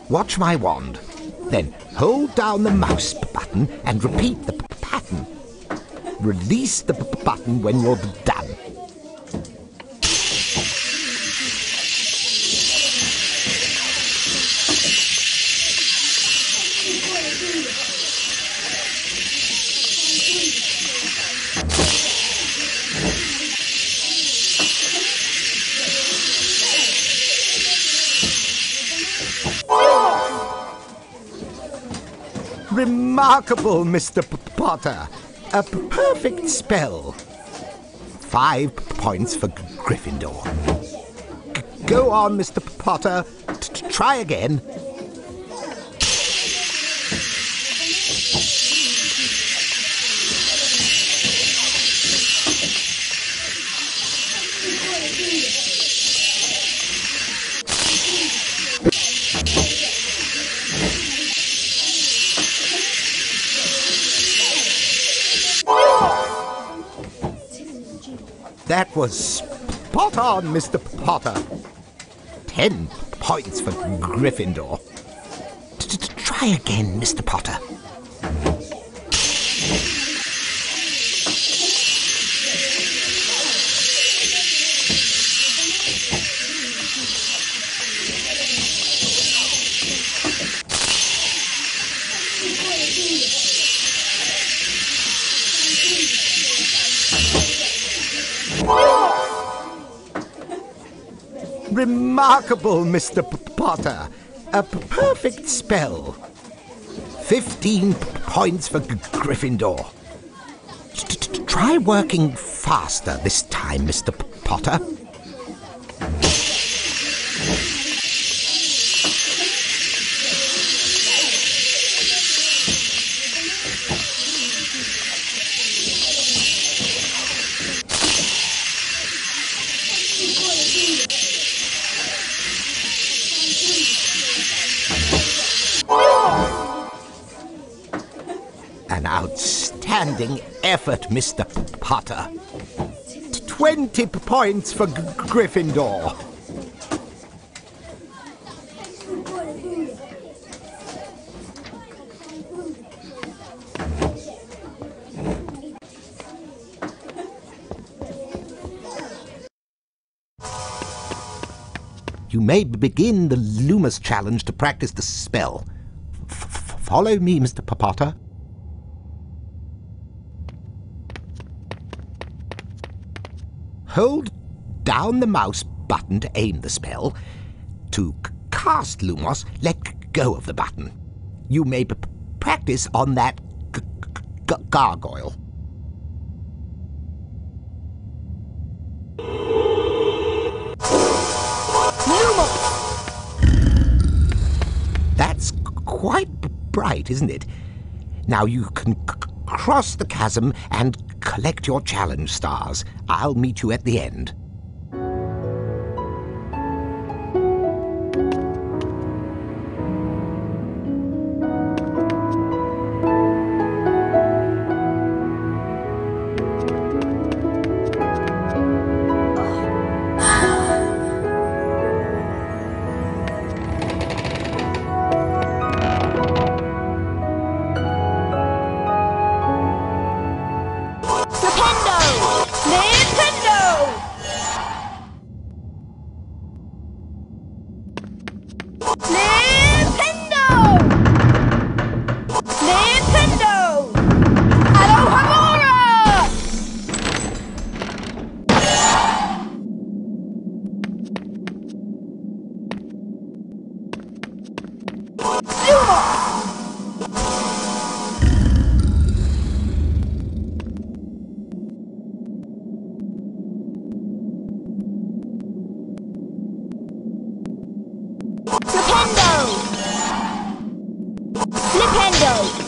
Watch my wand. Then hold down the mouse button and repeat the pattern. Release the button when you're done. Remarkable, Mr. P- Potter. A perfect spell. Five points for G- Gryffindor. G- go on, Mr. P- Potter. T- try again. Was spot on, Mr. Potter. Ten points for Gryffindor. Try again, Mr. Potter. Remarkable, Mr. P- Potter. A perfect spell. Fifteen points for G- Gryffindor. Try working faster this time, Mr. P- Potter. Mr. Potter. 20 points for G- Gryffindor. You may begin the Lumos challenge to practice the spell. F- follow me, Mr. Potter. Hold down the mouse button to aim the spell. To cast Lumos, let go of the button. You may practice on that gargoyle. That's quite bright, isn't it? Now you can cross the chasm and collect your challenge stars. I'll meet you at the end. Flipendo!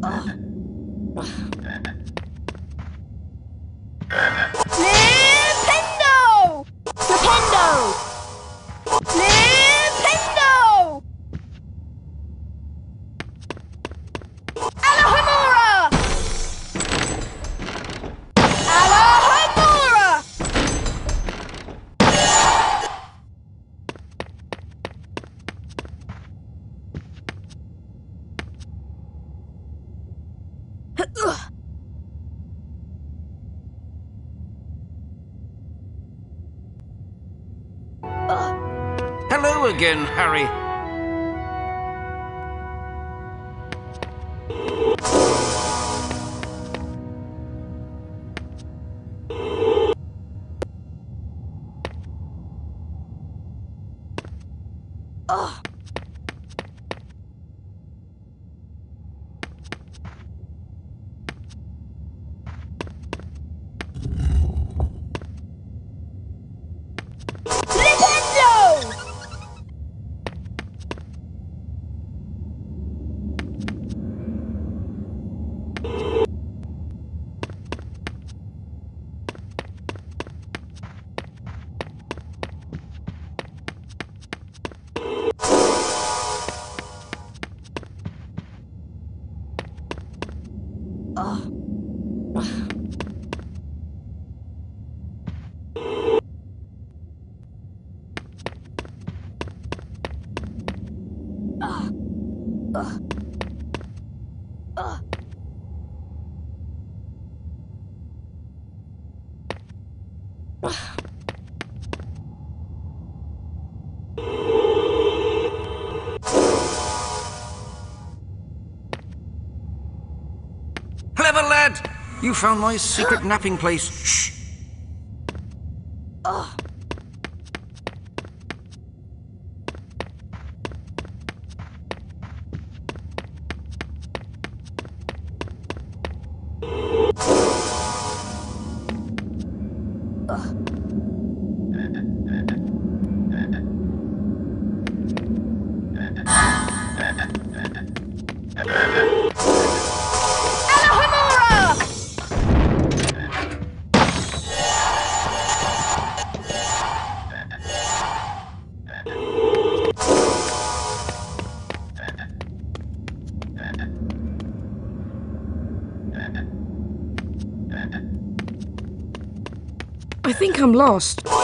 Flipendo! Again, Harry. You found my secret napping place. Shh! Lost.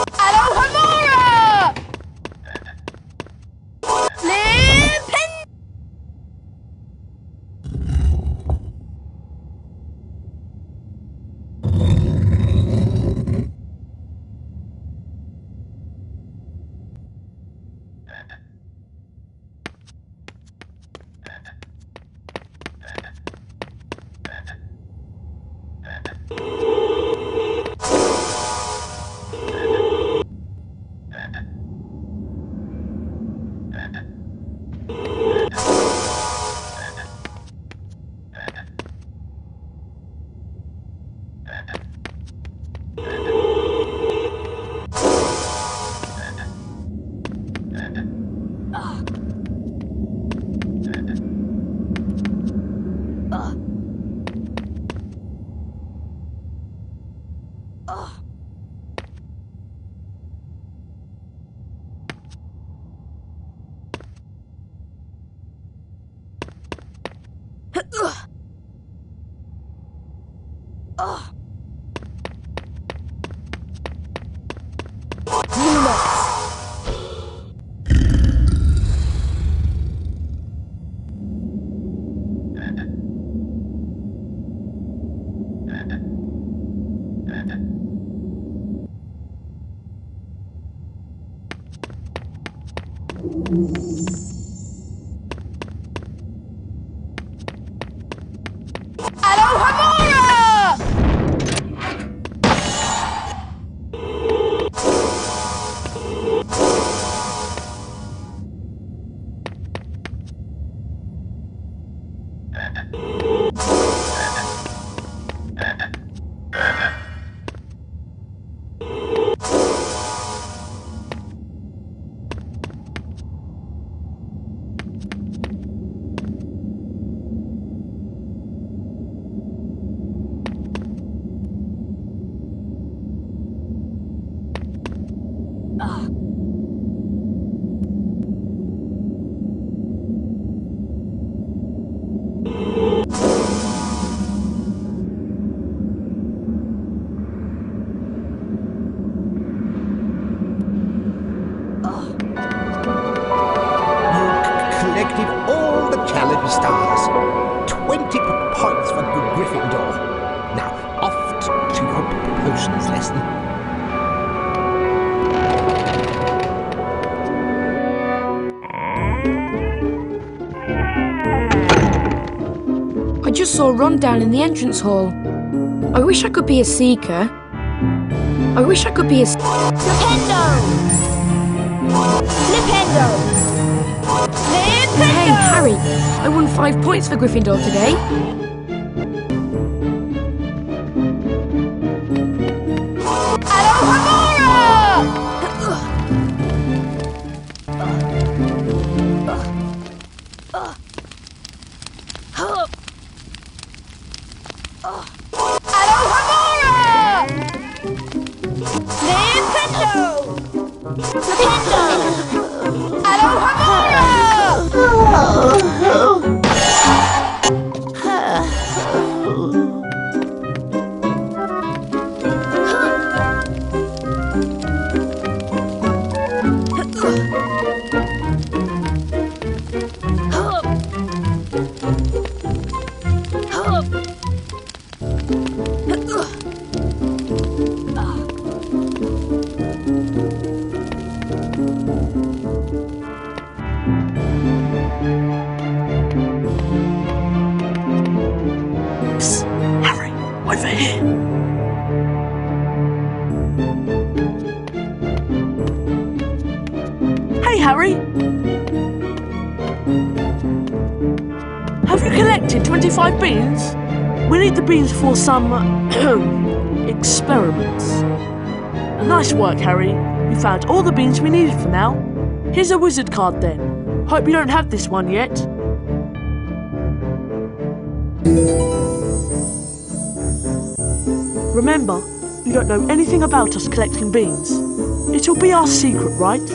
Saw Ron down in the entrance hall. I wish I could be a seeker. I wish I could be a... s- Flipendo! Flipendo! Hey, Harry! I won five points for Gryffindor today. Hello, Aroha Mario! Some experiments. Nice work, Harry. You found all the beans we needed for now. Here's a wizard card then. Hope you don't have this one yet. Remember, you don't know anything about us collecting beans. It'll be our secret, right?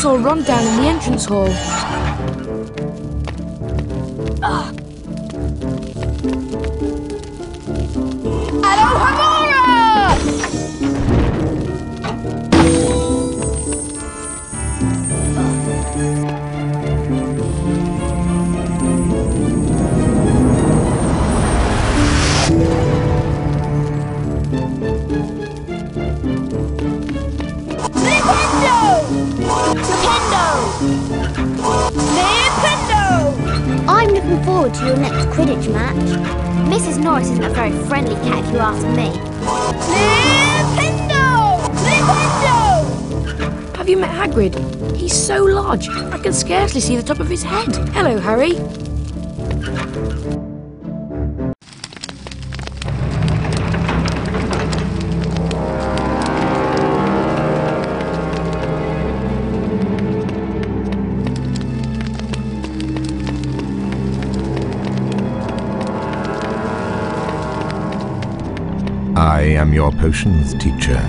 Saw Ron down in the entrance hall. Can see the top of his head. Hello, Harry. I am your potions teacher,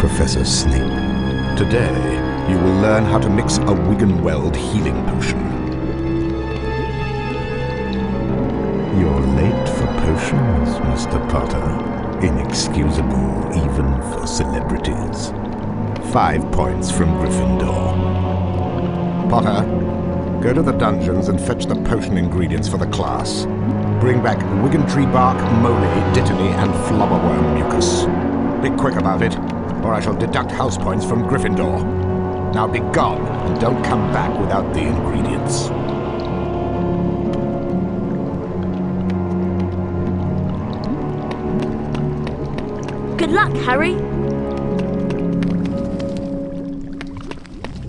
Professor Snape. Today, you will learn how to mix a Wiggenweld healing potion. You're late for potions, Mr. Potter. Inexcusable even for celebrities. Five points from Gryffindor. Potter, go to the dungeons and fetch the potion ingredients for the class. Bring back Wiggentree bark, moly, dittany, and flubberworm mucus. Be quick about it, or I shall deduct house points from Gryffindor. Now be gone, and don't come back without the ingredients. Good luck, Harry.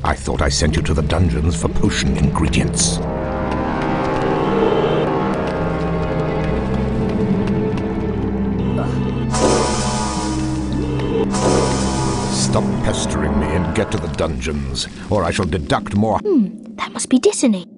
I thought I sent you to the dungeons for potion ingredients. Dungeons, or I shall deduct more. Hmm, that must be Dittany.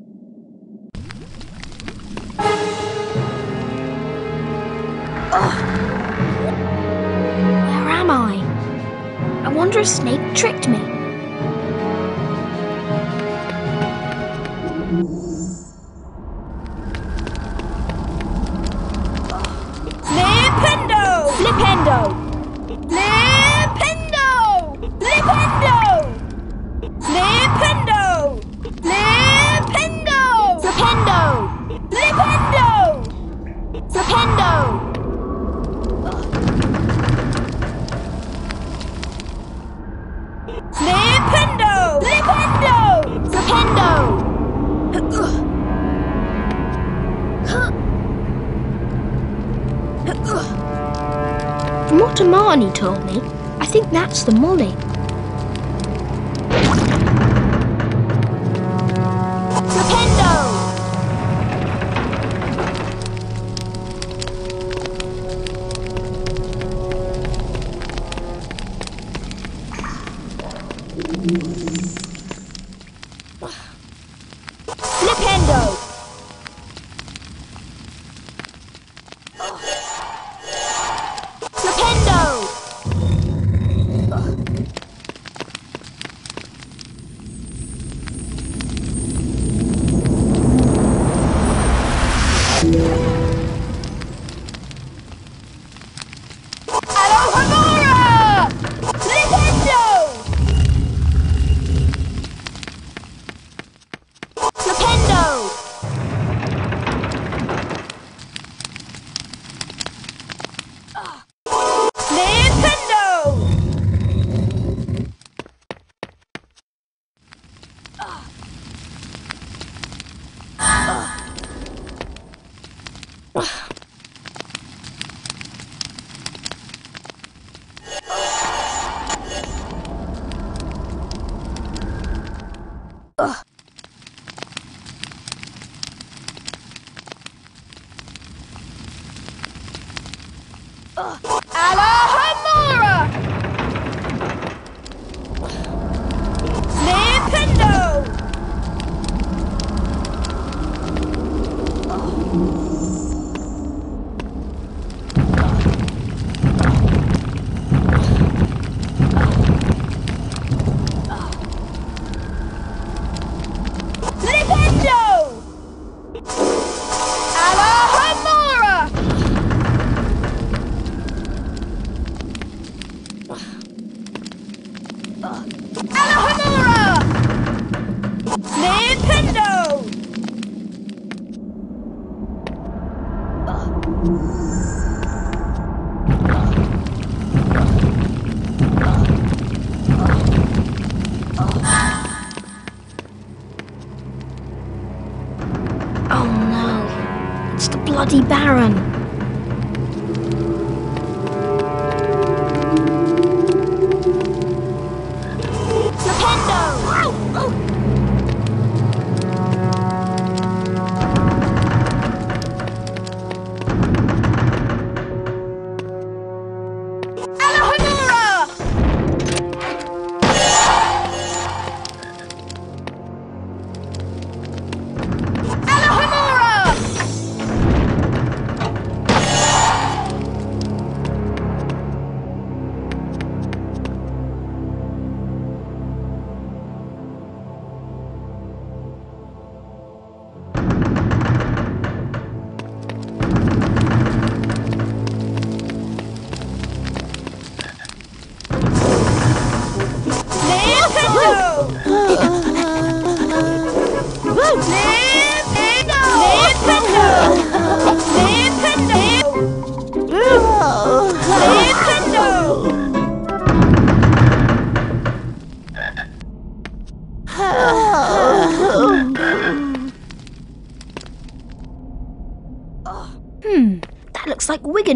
Baron.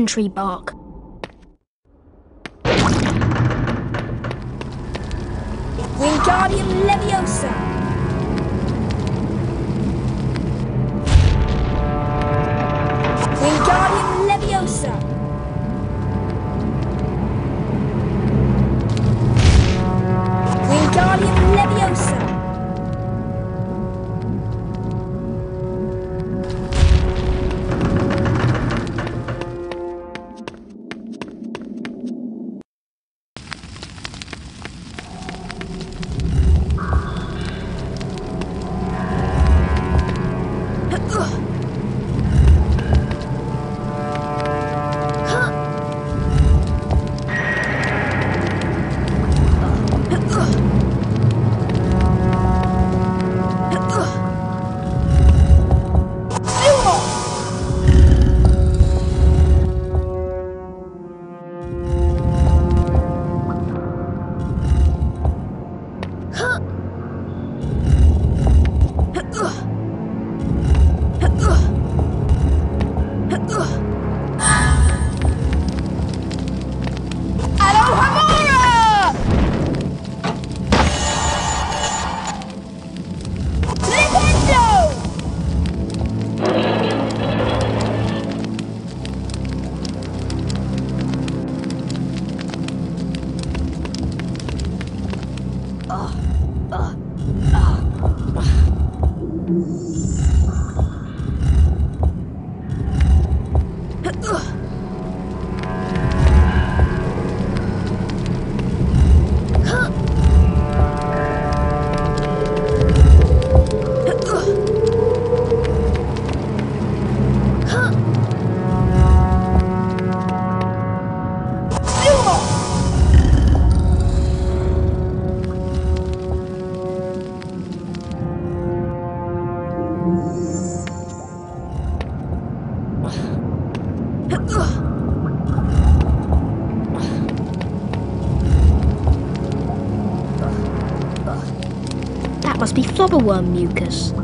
Tree bark. Flubberworm mucus.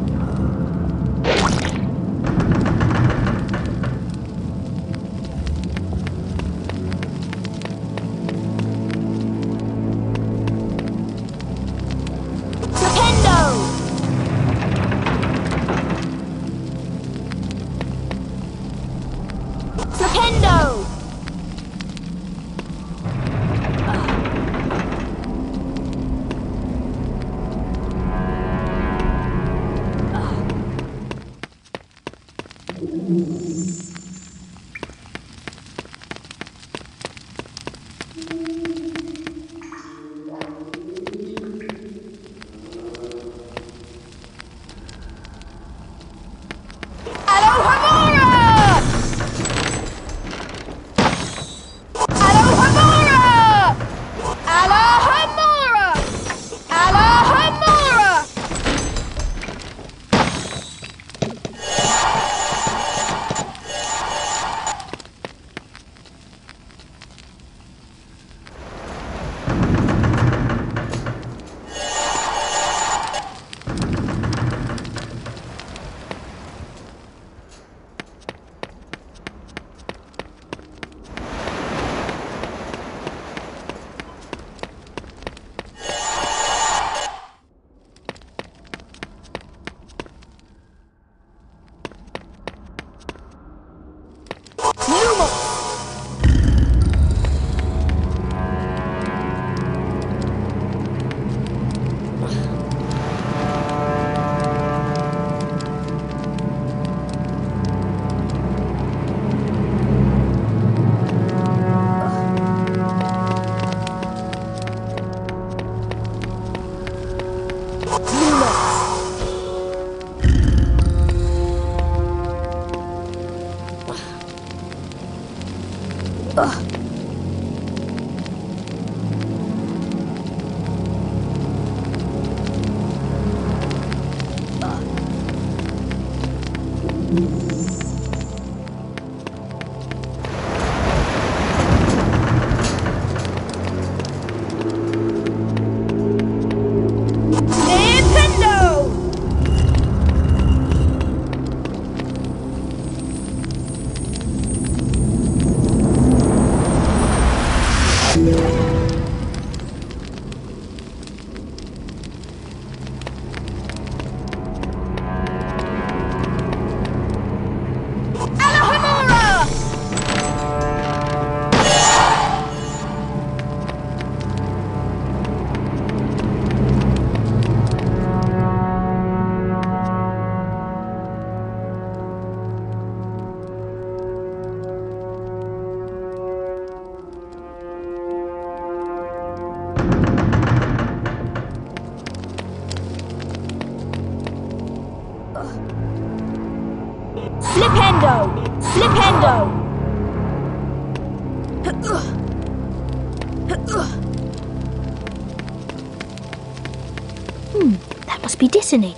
Dissony.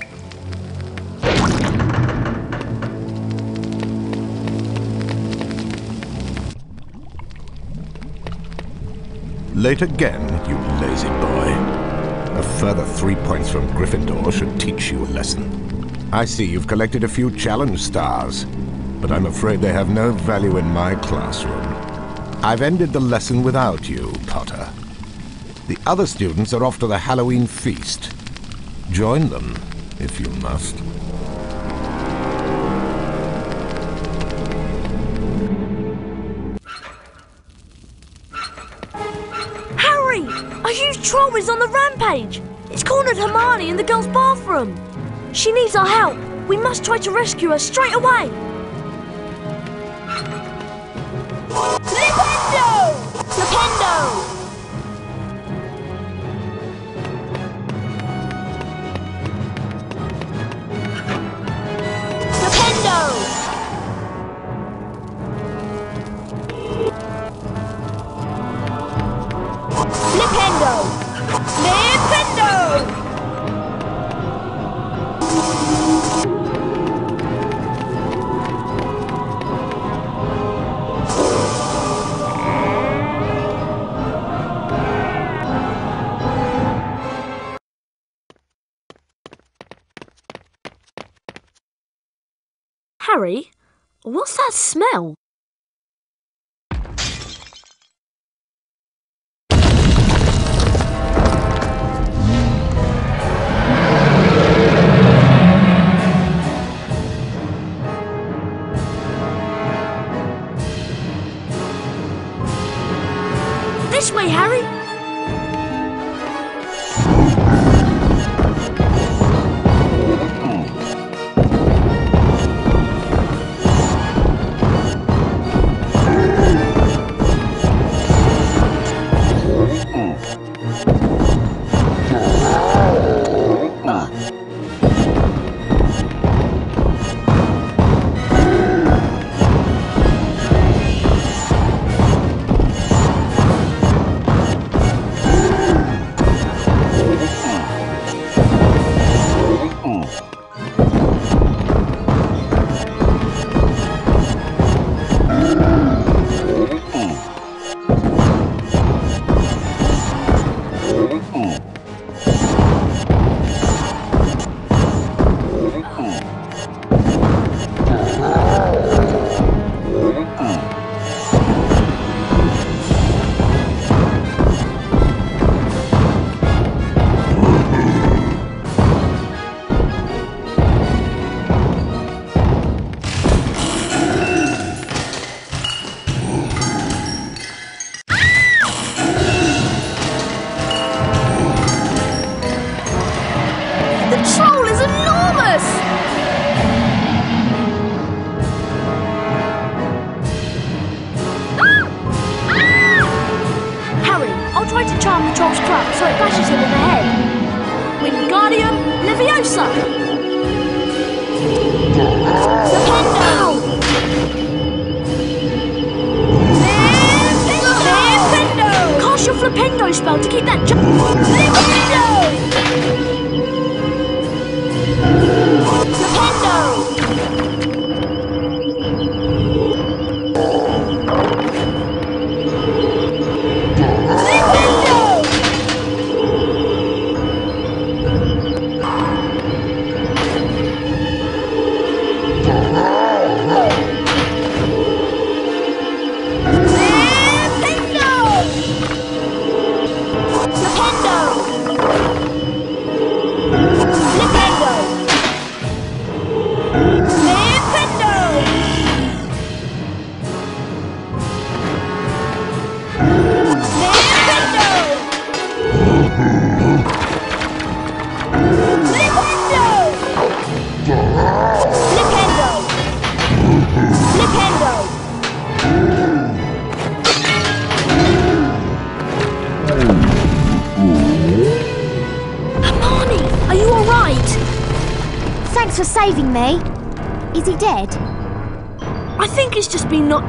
Late again, you lazy boy. A further three points from Gryffindor should teach you a lesson. I see you've collected a few challenge stars, but I'm afraid they have no value in my classroom. I've ended the lesson without you, Potter. The other students are off to the Halloween feast. Join them, if you must. Harry! A huge troll is on the rampage! It's cornered Hermione in the girls' bathroom. She needs our help. We must try to rescue her straight away.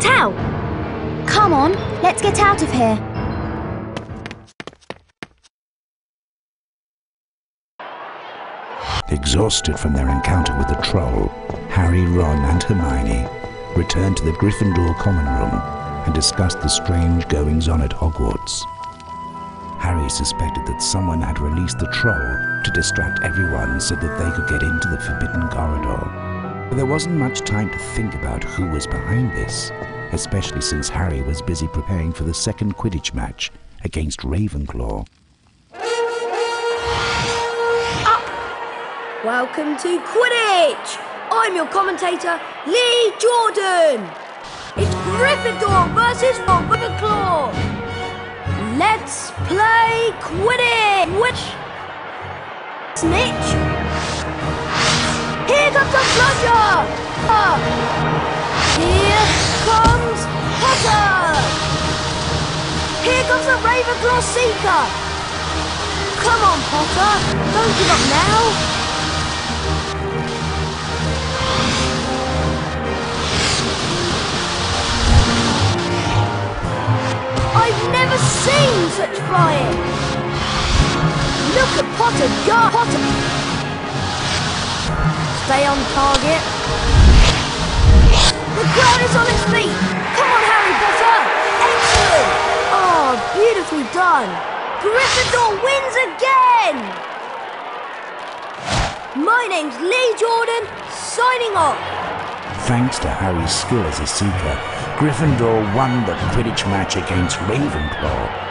Out. Come on, let's get out of here. Exhausted from their encounter with the troll, Harry, Ron, and Hermione returned to the Gryffindor common room and discussed the strange goings on at Hogwarts. Harry suspected that someone had released the troll to distract everyone so that they could get into the forbidden corridor. But there wasn't much time to think about who was behind this, especially since Harry was busy preparing for the second Quidditch match against Ravenclaw. Up! Welcome to Quidditch! I'm your commentator, Lee Jordan! It's Gryffindor versus Ravenclaw! Let's play Quidditch! Which... Snitch! Here comes a bludger! Ah. Comes Potter! Here comes the Ravenclaw Seeker! Come on, Potter! Don't give up now! I've never seen such flying! Look at Potter go! Potter! Stay on target. The crowd is on its feet! Come on, Harry Potter! Excellent! Oh, beautifully done! Gryffindor wins again! My name's Lee Jordan, signing off! Thanks to Harry's skill as a seeker, Gryffindor won the Quidditch match against Ravenclaw.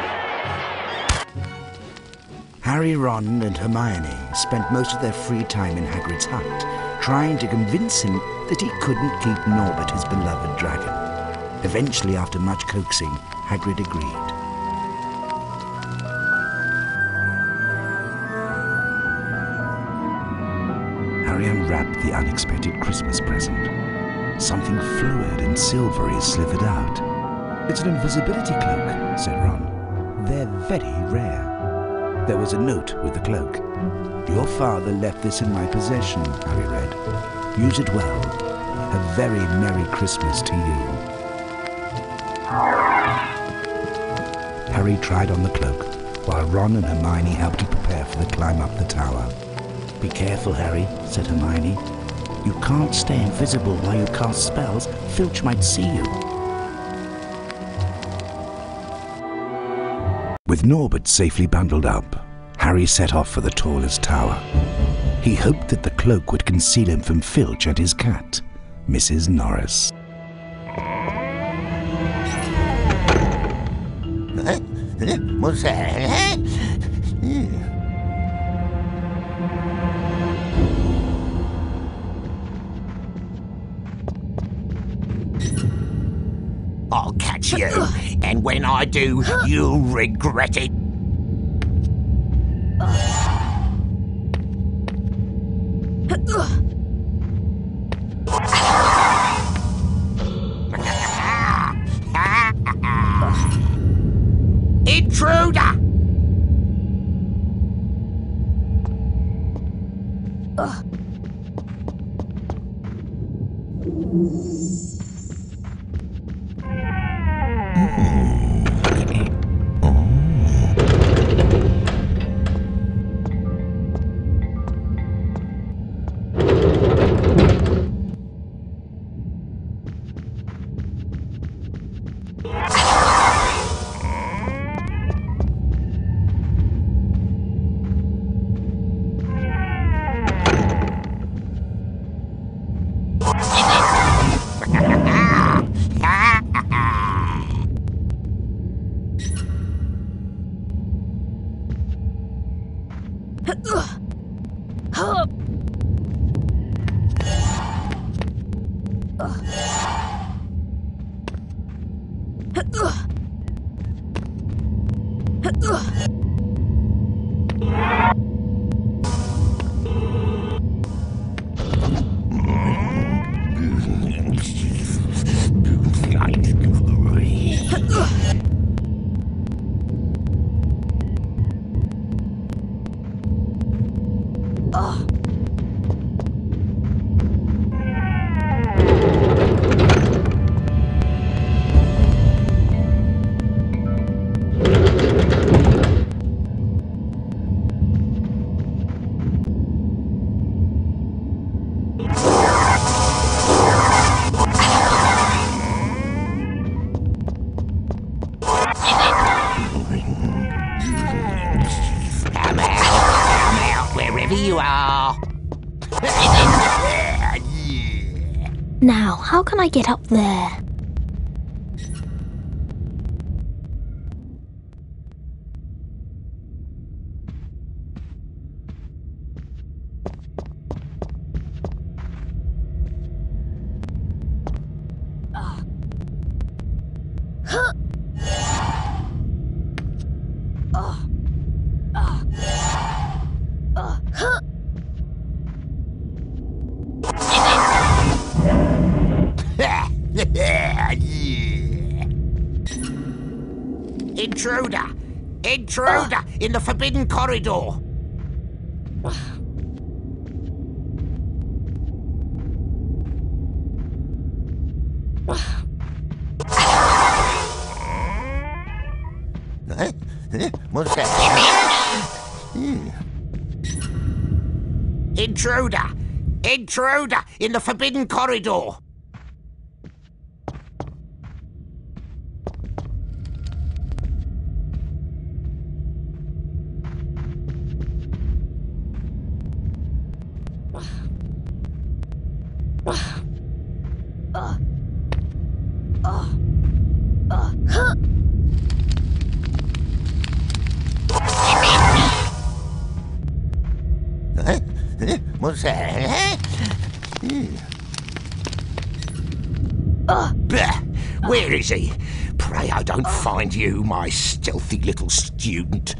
Harry, Ron, and Hermione spent most of their free time in Hagrid's hut, trying to convince him that he couldn't keep Norbert, his beloved dragon. Eventually, after much coaxing, Hagrid agreed. Harry unwrapped the unexpected Christmas present. Something fluid and silvery slithered out. It's an invisibility cloak, said Ron. They're very rare. There was a note with the cloak. Your father left this in my possession, Harry read. Use it well. A very Merry Christmas to you. Harry tried on the cloak, while Ron and Hermione helped to prepare for the climb up the tower. Be careful, Harry, said Hermione. You can't stay invisible while you cast spells. Filch might see you. With Norbert safely bundled up, Harry set off for the tallest tower. He hoped that the cloak would conceal him from Filch and his cat, Mrs. Norris. What's that? I'll catch you, and when I do, you'll regret it. Intruder! can I get up there? Huh! Ah. Intruder! Intruder in the forbidden corridor! What's that? Intruder! Intruder in the forbidden corridor! Pray I don't find you, my stealthy little student.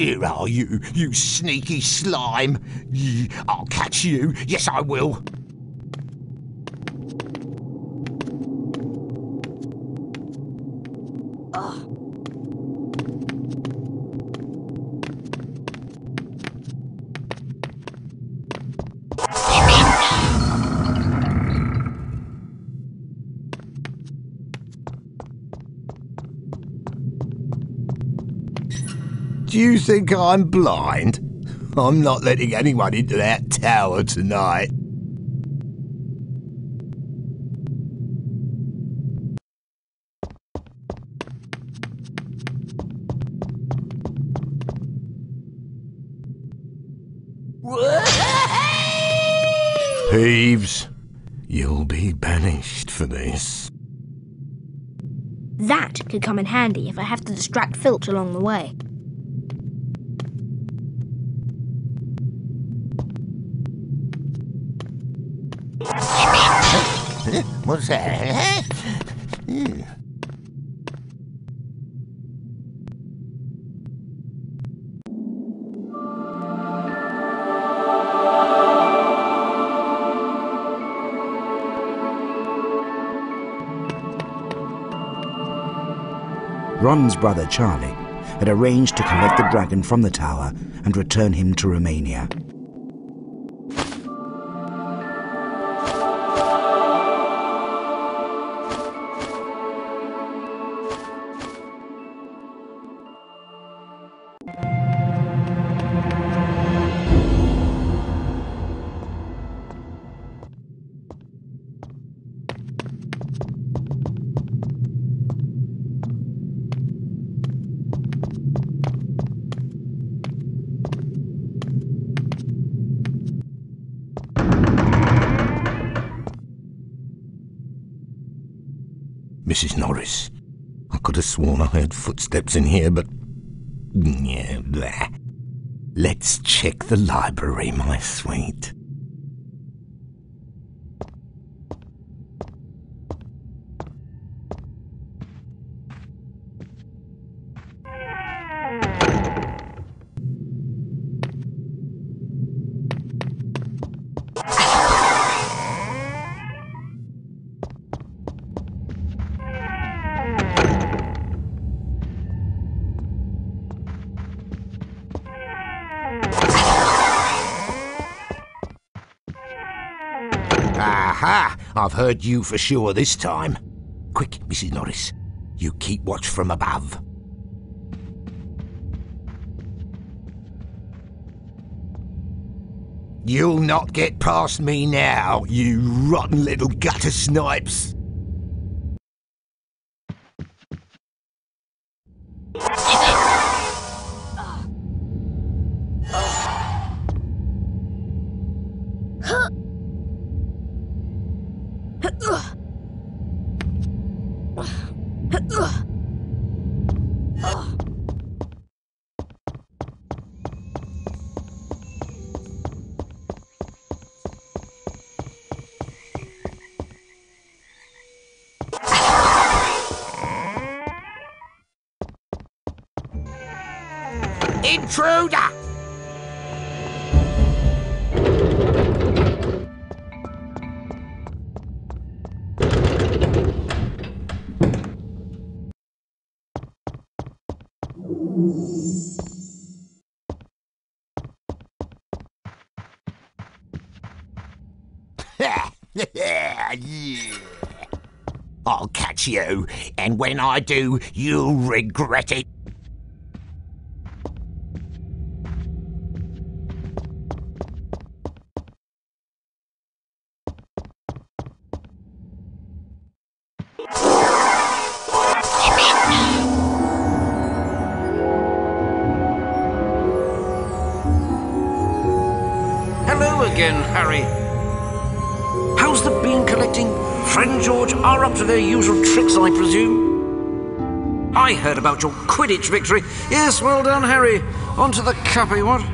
Where are you, you sneaky slime? I'll catch you. Yes, I will. Think I'm blind? I'm not letting anyone into that tower tonight. Peeves, you'll be banished for this. That could come in handy if I have to distract Filch along the way. What's that? Hmm. Ron's brother Charlie had arranged to collect the dragon from the tower and return him to Romania. Footsteps in here, but. Yeah, there. Let's check the library, my sweet. Heard you for sure this time. Quick, Mrs. Norris. You keep watch from above. You'll not get past me now, you rotten little gutter snipes. When I do, you'll regret it. About your Quidditch victory. Yes, well done, Harry. On to the cuppy, eh, what?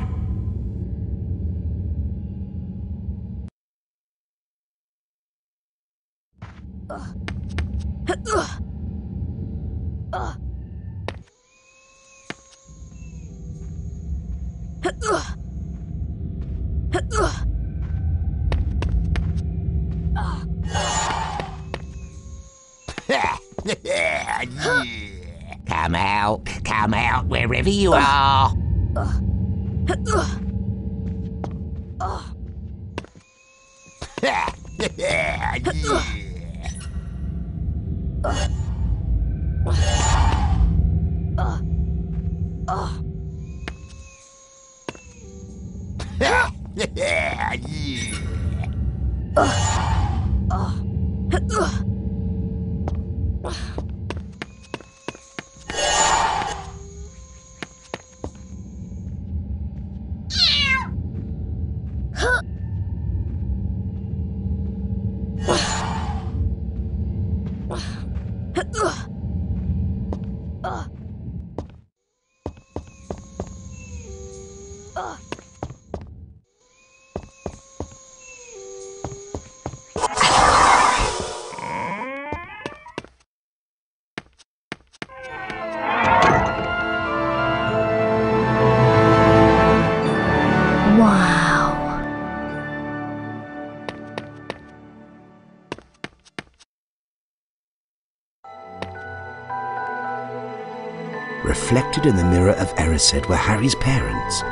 Reflected in the mirror of Erised were Harry's parents,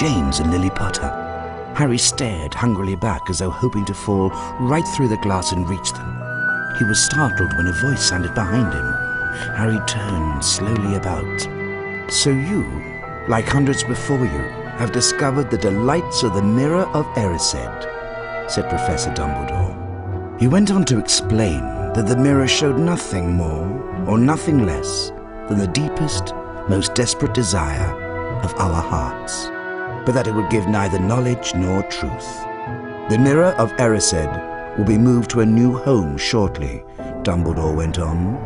James and Lily Potter. Harry stared hungrily back as though hoping to fall right through the glass and reach them. He was startled when a voice sounded behind him. Harry turned slowly about. So you, like hundreds before you, have discovered the delights of the mirror of Erised, said Professor Dumbledore. He went on to explain that the mirror showed nothing more or nothing less than the deepest, most desperate desire of our hearts, but that it would give neither knowledge nor truth. The mirror of Erised will be moved to a new home shortly, Dumbledore went on,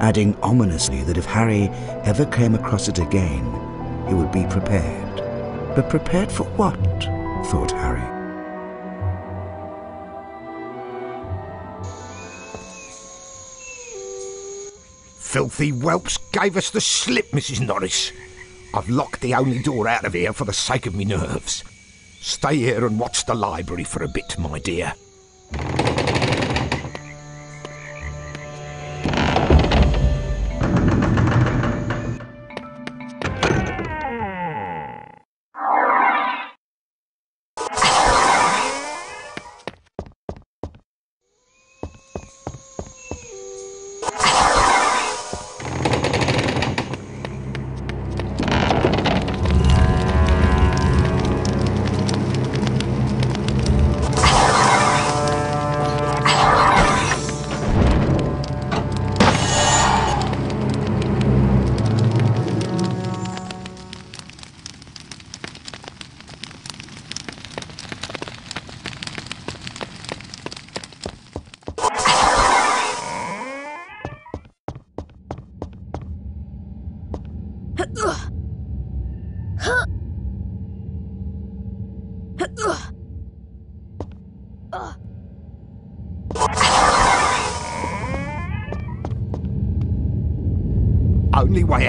adding ominously that if Harry ever came across it again, he would be prepared. But prepared for what? thought Harry. Filthy whelps gave us the slip, Mrs. Norris. I've locked the only door out of here for the sake of me nerves. Stay here and watch the library for a bit, my dear.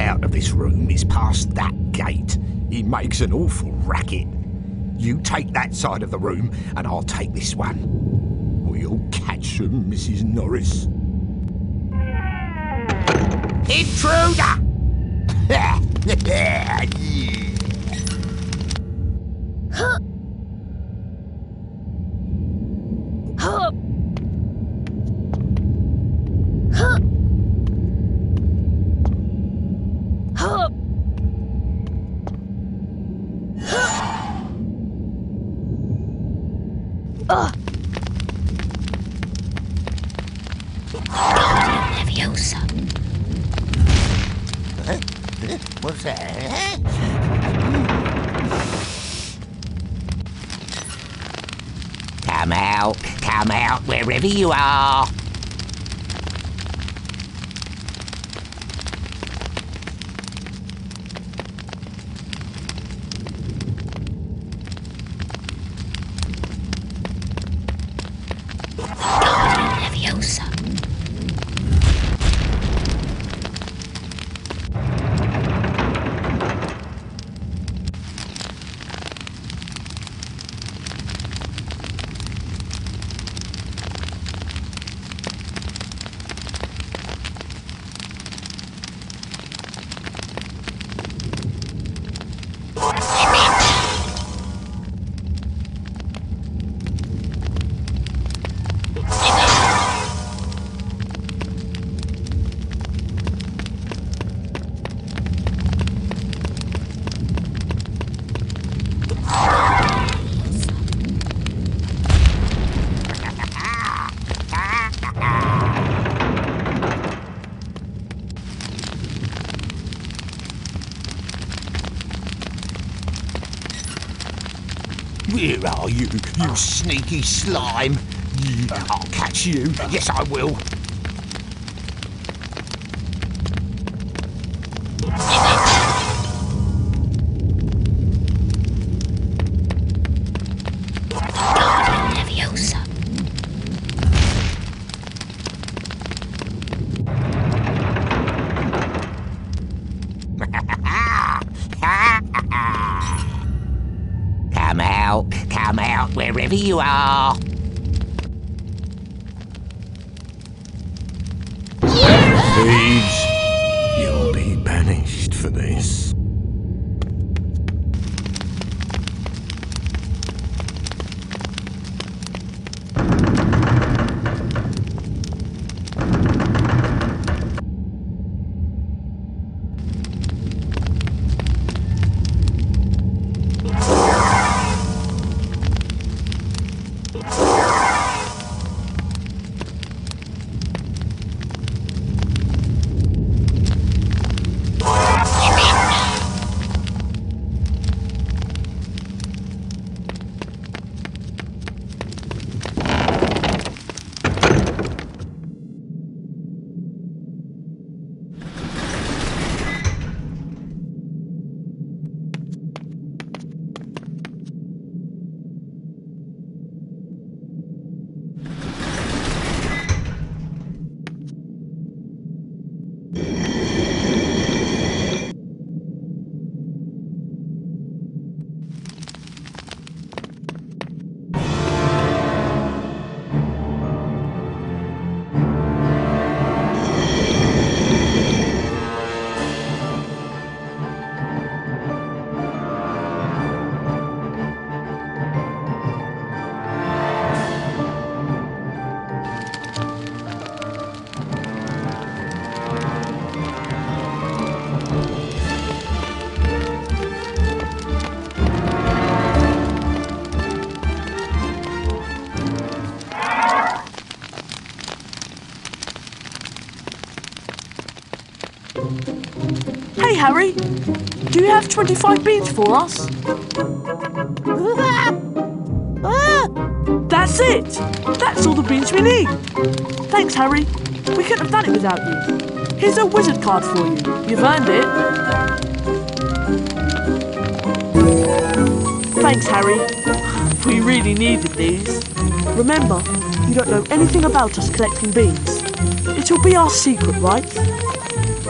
Out of this room is past that gate. He makes an awful racket. You take that side of the room, and I'll take this one. We'll catch them, Mrs. Norris. Intruder! You are. You, you sneaky slime. I'll catch you. Yes, I will. Harry. Do you have 25 beans for us? That's it! That's all the beans we need! Thanks, Harry. We couldn't have done it without you. Here's a wizard card for you. You've earned it. Thanks, Harry. We really needed these. Remember, you don't know anything about us collecting beans. It'll be our secret, right?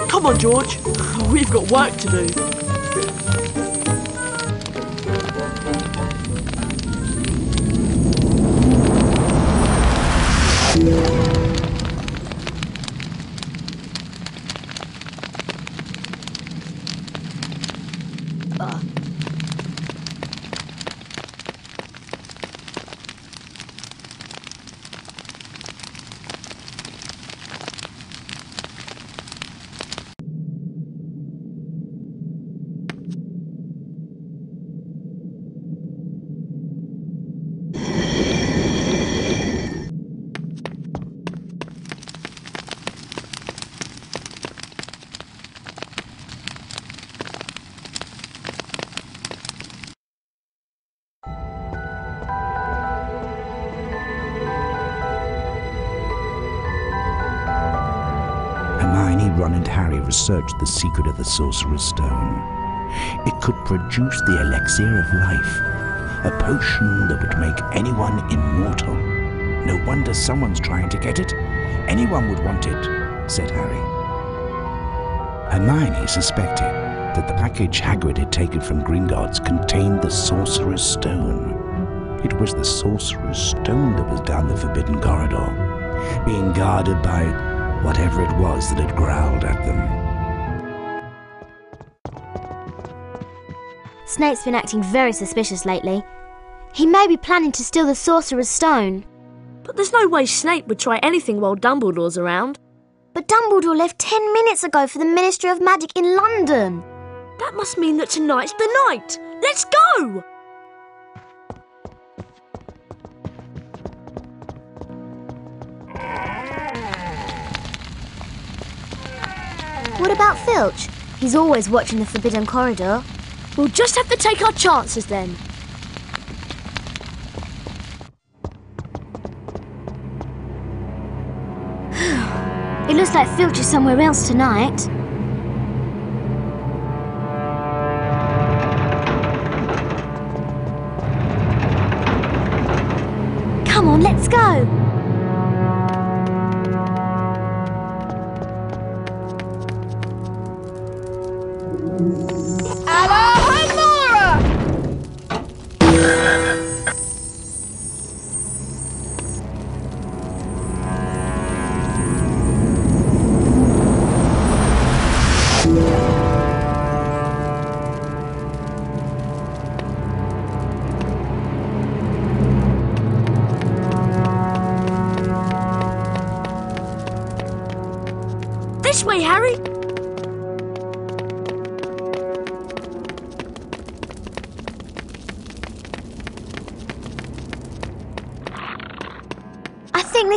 Come on, George. We've got work to do. Researched the secret of the Sorcerer's Stone. It could produce the elixir of life, a potion that would make anyone immortal. No wonder someone's trying to get it. Anyone would want it, said Harry. Hermione suspected that the package Hagrid had taken from Gringotts contained the Sorcerer's Stone. It was the Sorcerer's Stone that was down the Forbidden Corridor, being guarded by whatever it was that had growled at them. Snape's been acting very suspicious lately. He may be planning to steal the Sorcerer's Stone. But there's no way Snape would try anything while Dumbledore's around. But Dumbledore left ten minutes ago for the Ministry of Magic in London. That must mean that tonight's the night. Let's go! What about Filch? He's always watching the Forbidden Corridor. We'll just have to take our chances then. it looks like Filch is somewhere else tonight. Come on, let's go!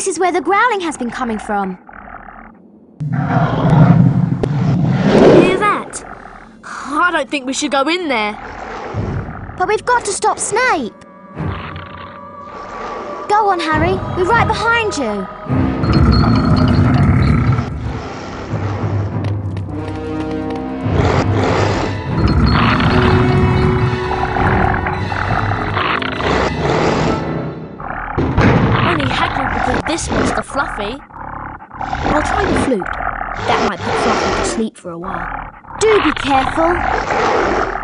This is where the growling has been coming from. Hear that? I don't think we should go in there. But we've got to stop Snape. Go on, Harry. We're right behind you. Sleep for a while. Do be careful.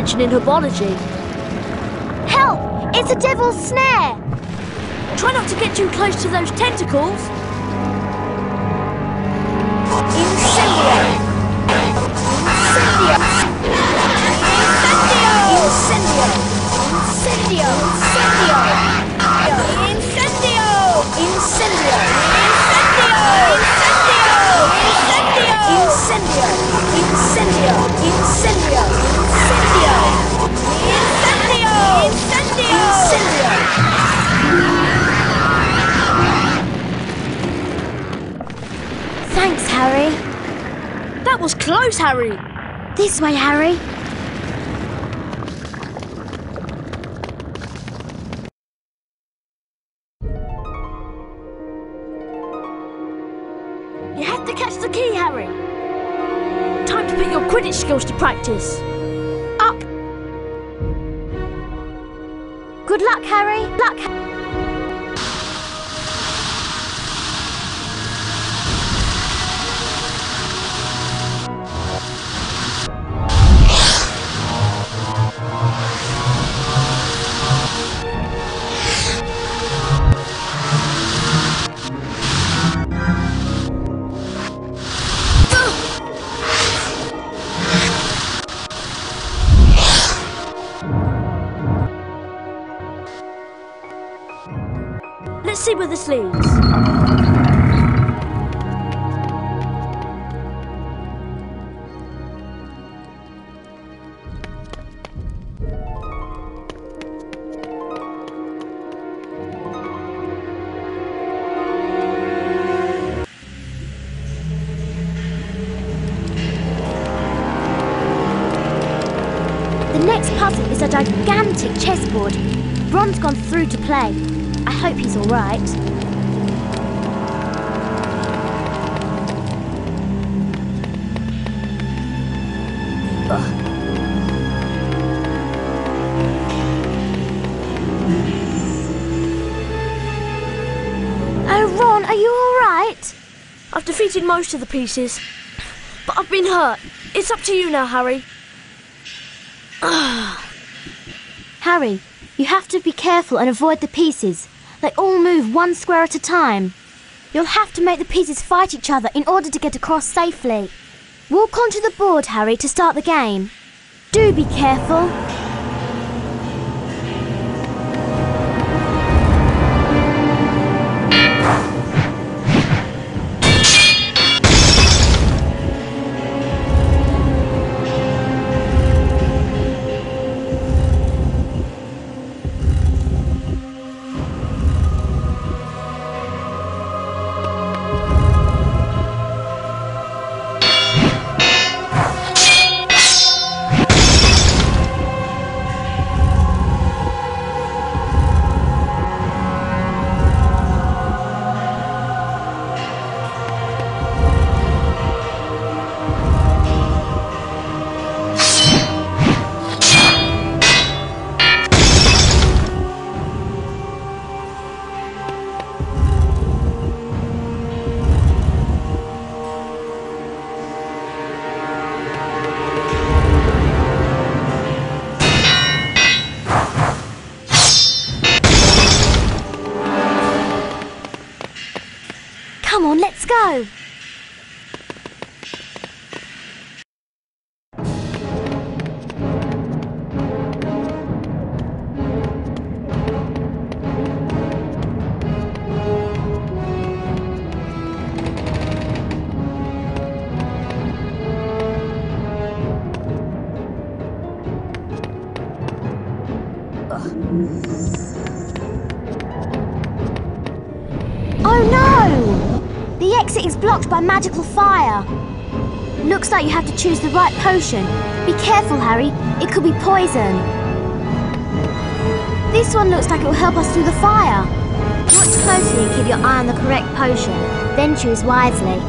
Attention in herbology. Help! It's a devil's snare. Try not to get too close to those tentacles. Harry. This way, Harry. You have to catch the key, Harry. Time to put your Quidditch skills to practice. Right. Uh. Oh, Ron, are you all right? I've defeated most of the pieces, but I've been hurt. It's up to you now, Harry. Harry, you have to be careful and avoid the pieces. They all move one square at a time. You'll have to make the pieces fight each other in order to get across safely. Walk onto the board, Harry, to start the game. Do be careful. Blocked by magical fire. Looks like you have to choose the right potion. Be careful, Harry. It could be poison. This one looks like it will help us through the fire. Watch closely and keep your eye on the correct potion. Then choose wisely.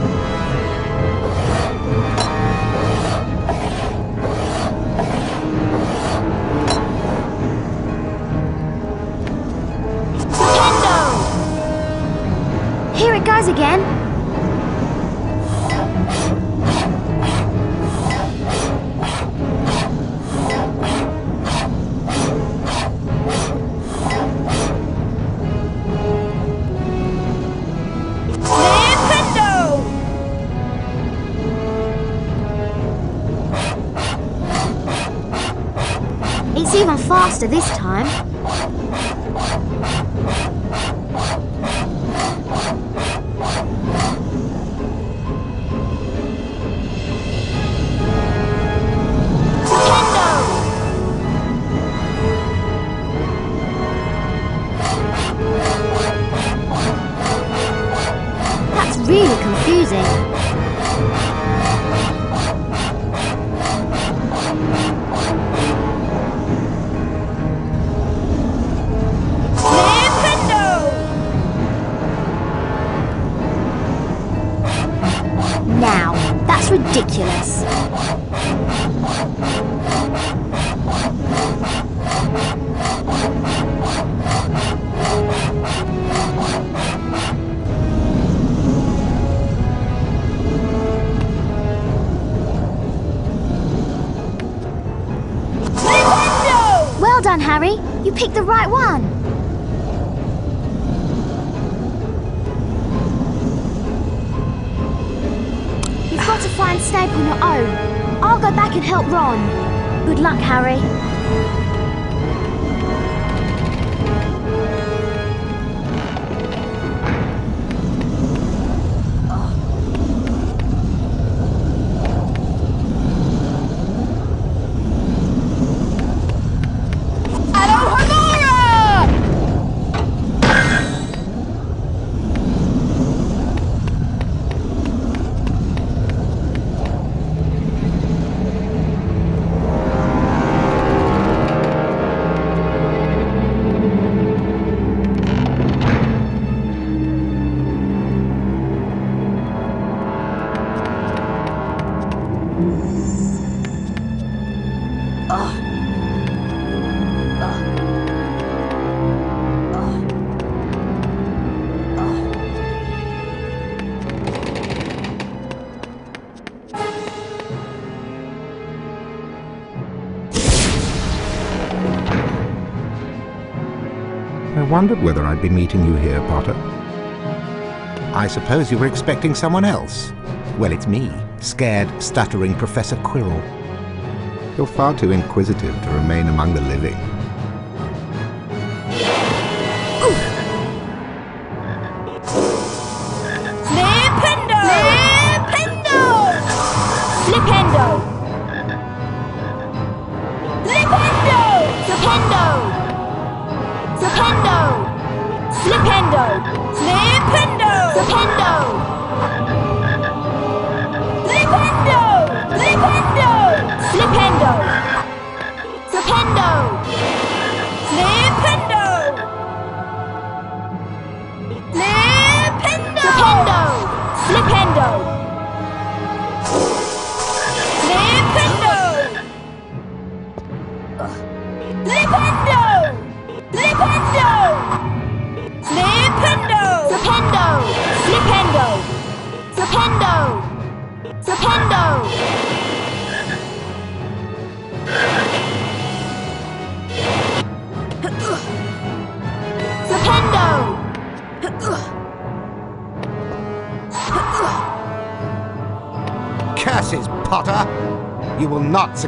Picked the right one. You've got to find Snape on your own. I'll go back and help Ron. Good luck, Harry. Wondered whether I'd be meeting you here, Potter. I suppose you were expecting someone else. Well, it's me, scared, stuttering Professor Quirrell. You're far too inquisitive to remain among the living.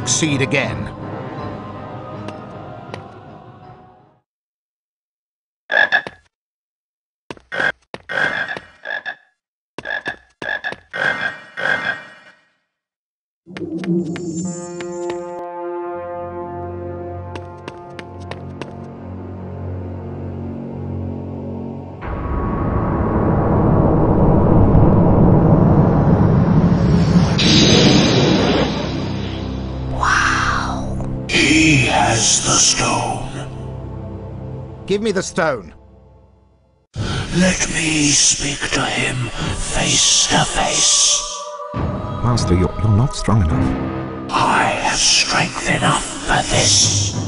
Succeed again. Give me the stone. Let me speak to him face to face. Master, you're, you're not strong enough. I have strength enough for this.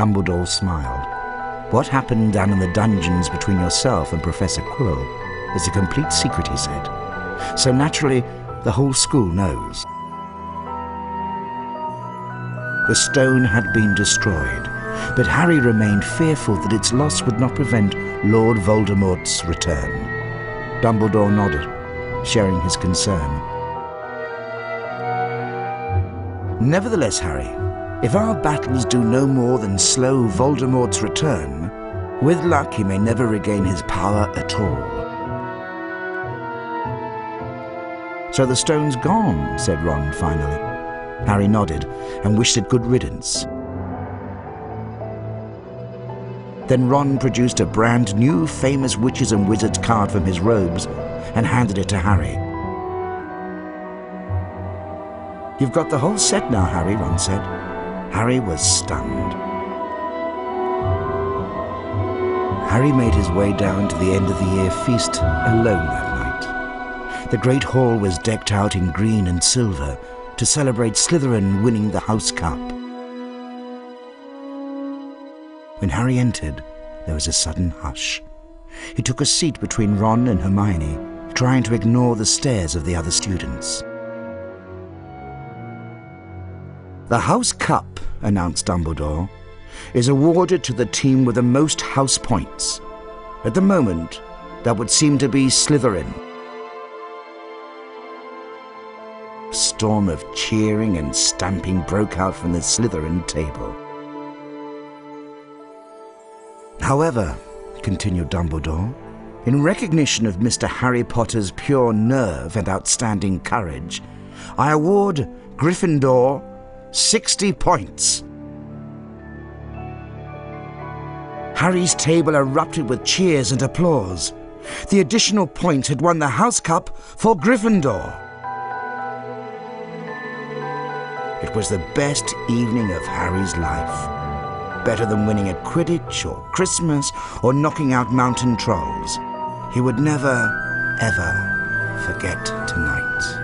Dumbledore smiled. What happened down in the dungeons between yourself and Professor Quirrell is a complete secret, he said. So naturally, the whole school knows. The stone had been destroyed, but Harry remained fearful that its loss would not prevent Lord Voldemort's return. Dumbledore nodded, sharing his concern. Nevertheless, Harry, if our battles do no more than slow Voldemort's return, with luck he may never regain his power at all. So the stone's gone, said Ron finally. Harry nodded and wished it good riddance. Then Ron produced a brand new famous witches and wizards card from his robes and handed it to Harry. You've got the whole set now, Harry, Ron said. Harry was stunned. Harry made his way down to the end of the year feast alone that night. The great hall was decked out in green and silver to celebrate Slytherin winning the House Cup. When Harry entered, there was a sudden hush. He took a seat between Ron and Hermione, trying to ignore the stares of the other students. The House Cup, announced Dumbledore, is awarded to the team with the most house points. At the moment, that would seem to be Slytherin. A storm of cheering and stamping broke out from the Slytherin table. However, continued Dumbledore, in recognition of Mr. Harry Potter's pure nerve and outstanding courage, I award Gryffindor 60 points. Harry's table erupted with cheers and applause. The additional points had won the House Cup for Gryffindor. It was the best evening of Harry's life. Better than winning at Quidditch or Christmas or knocking out mountain trolls. He would never, ever forget tonight.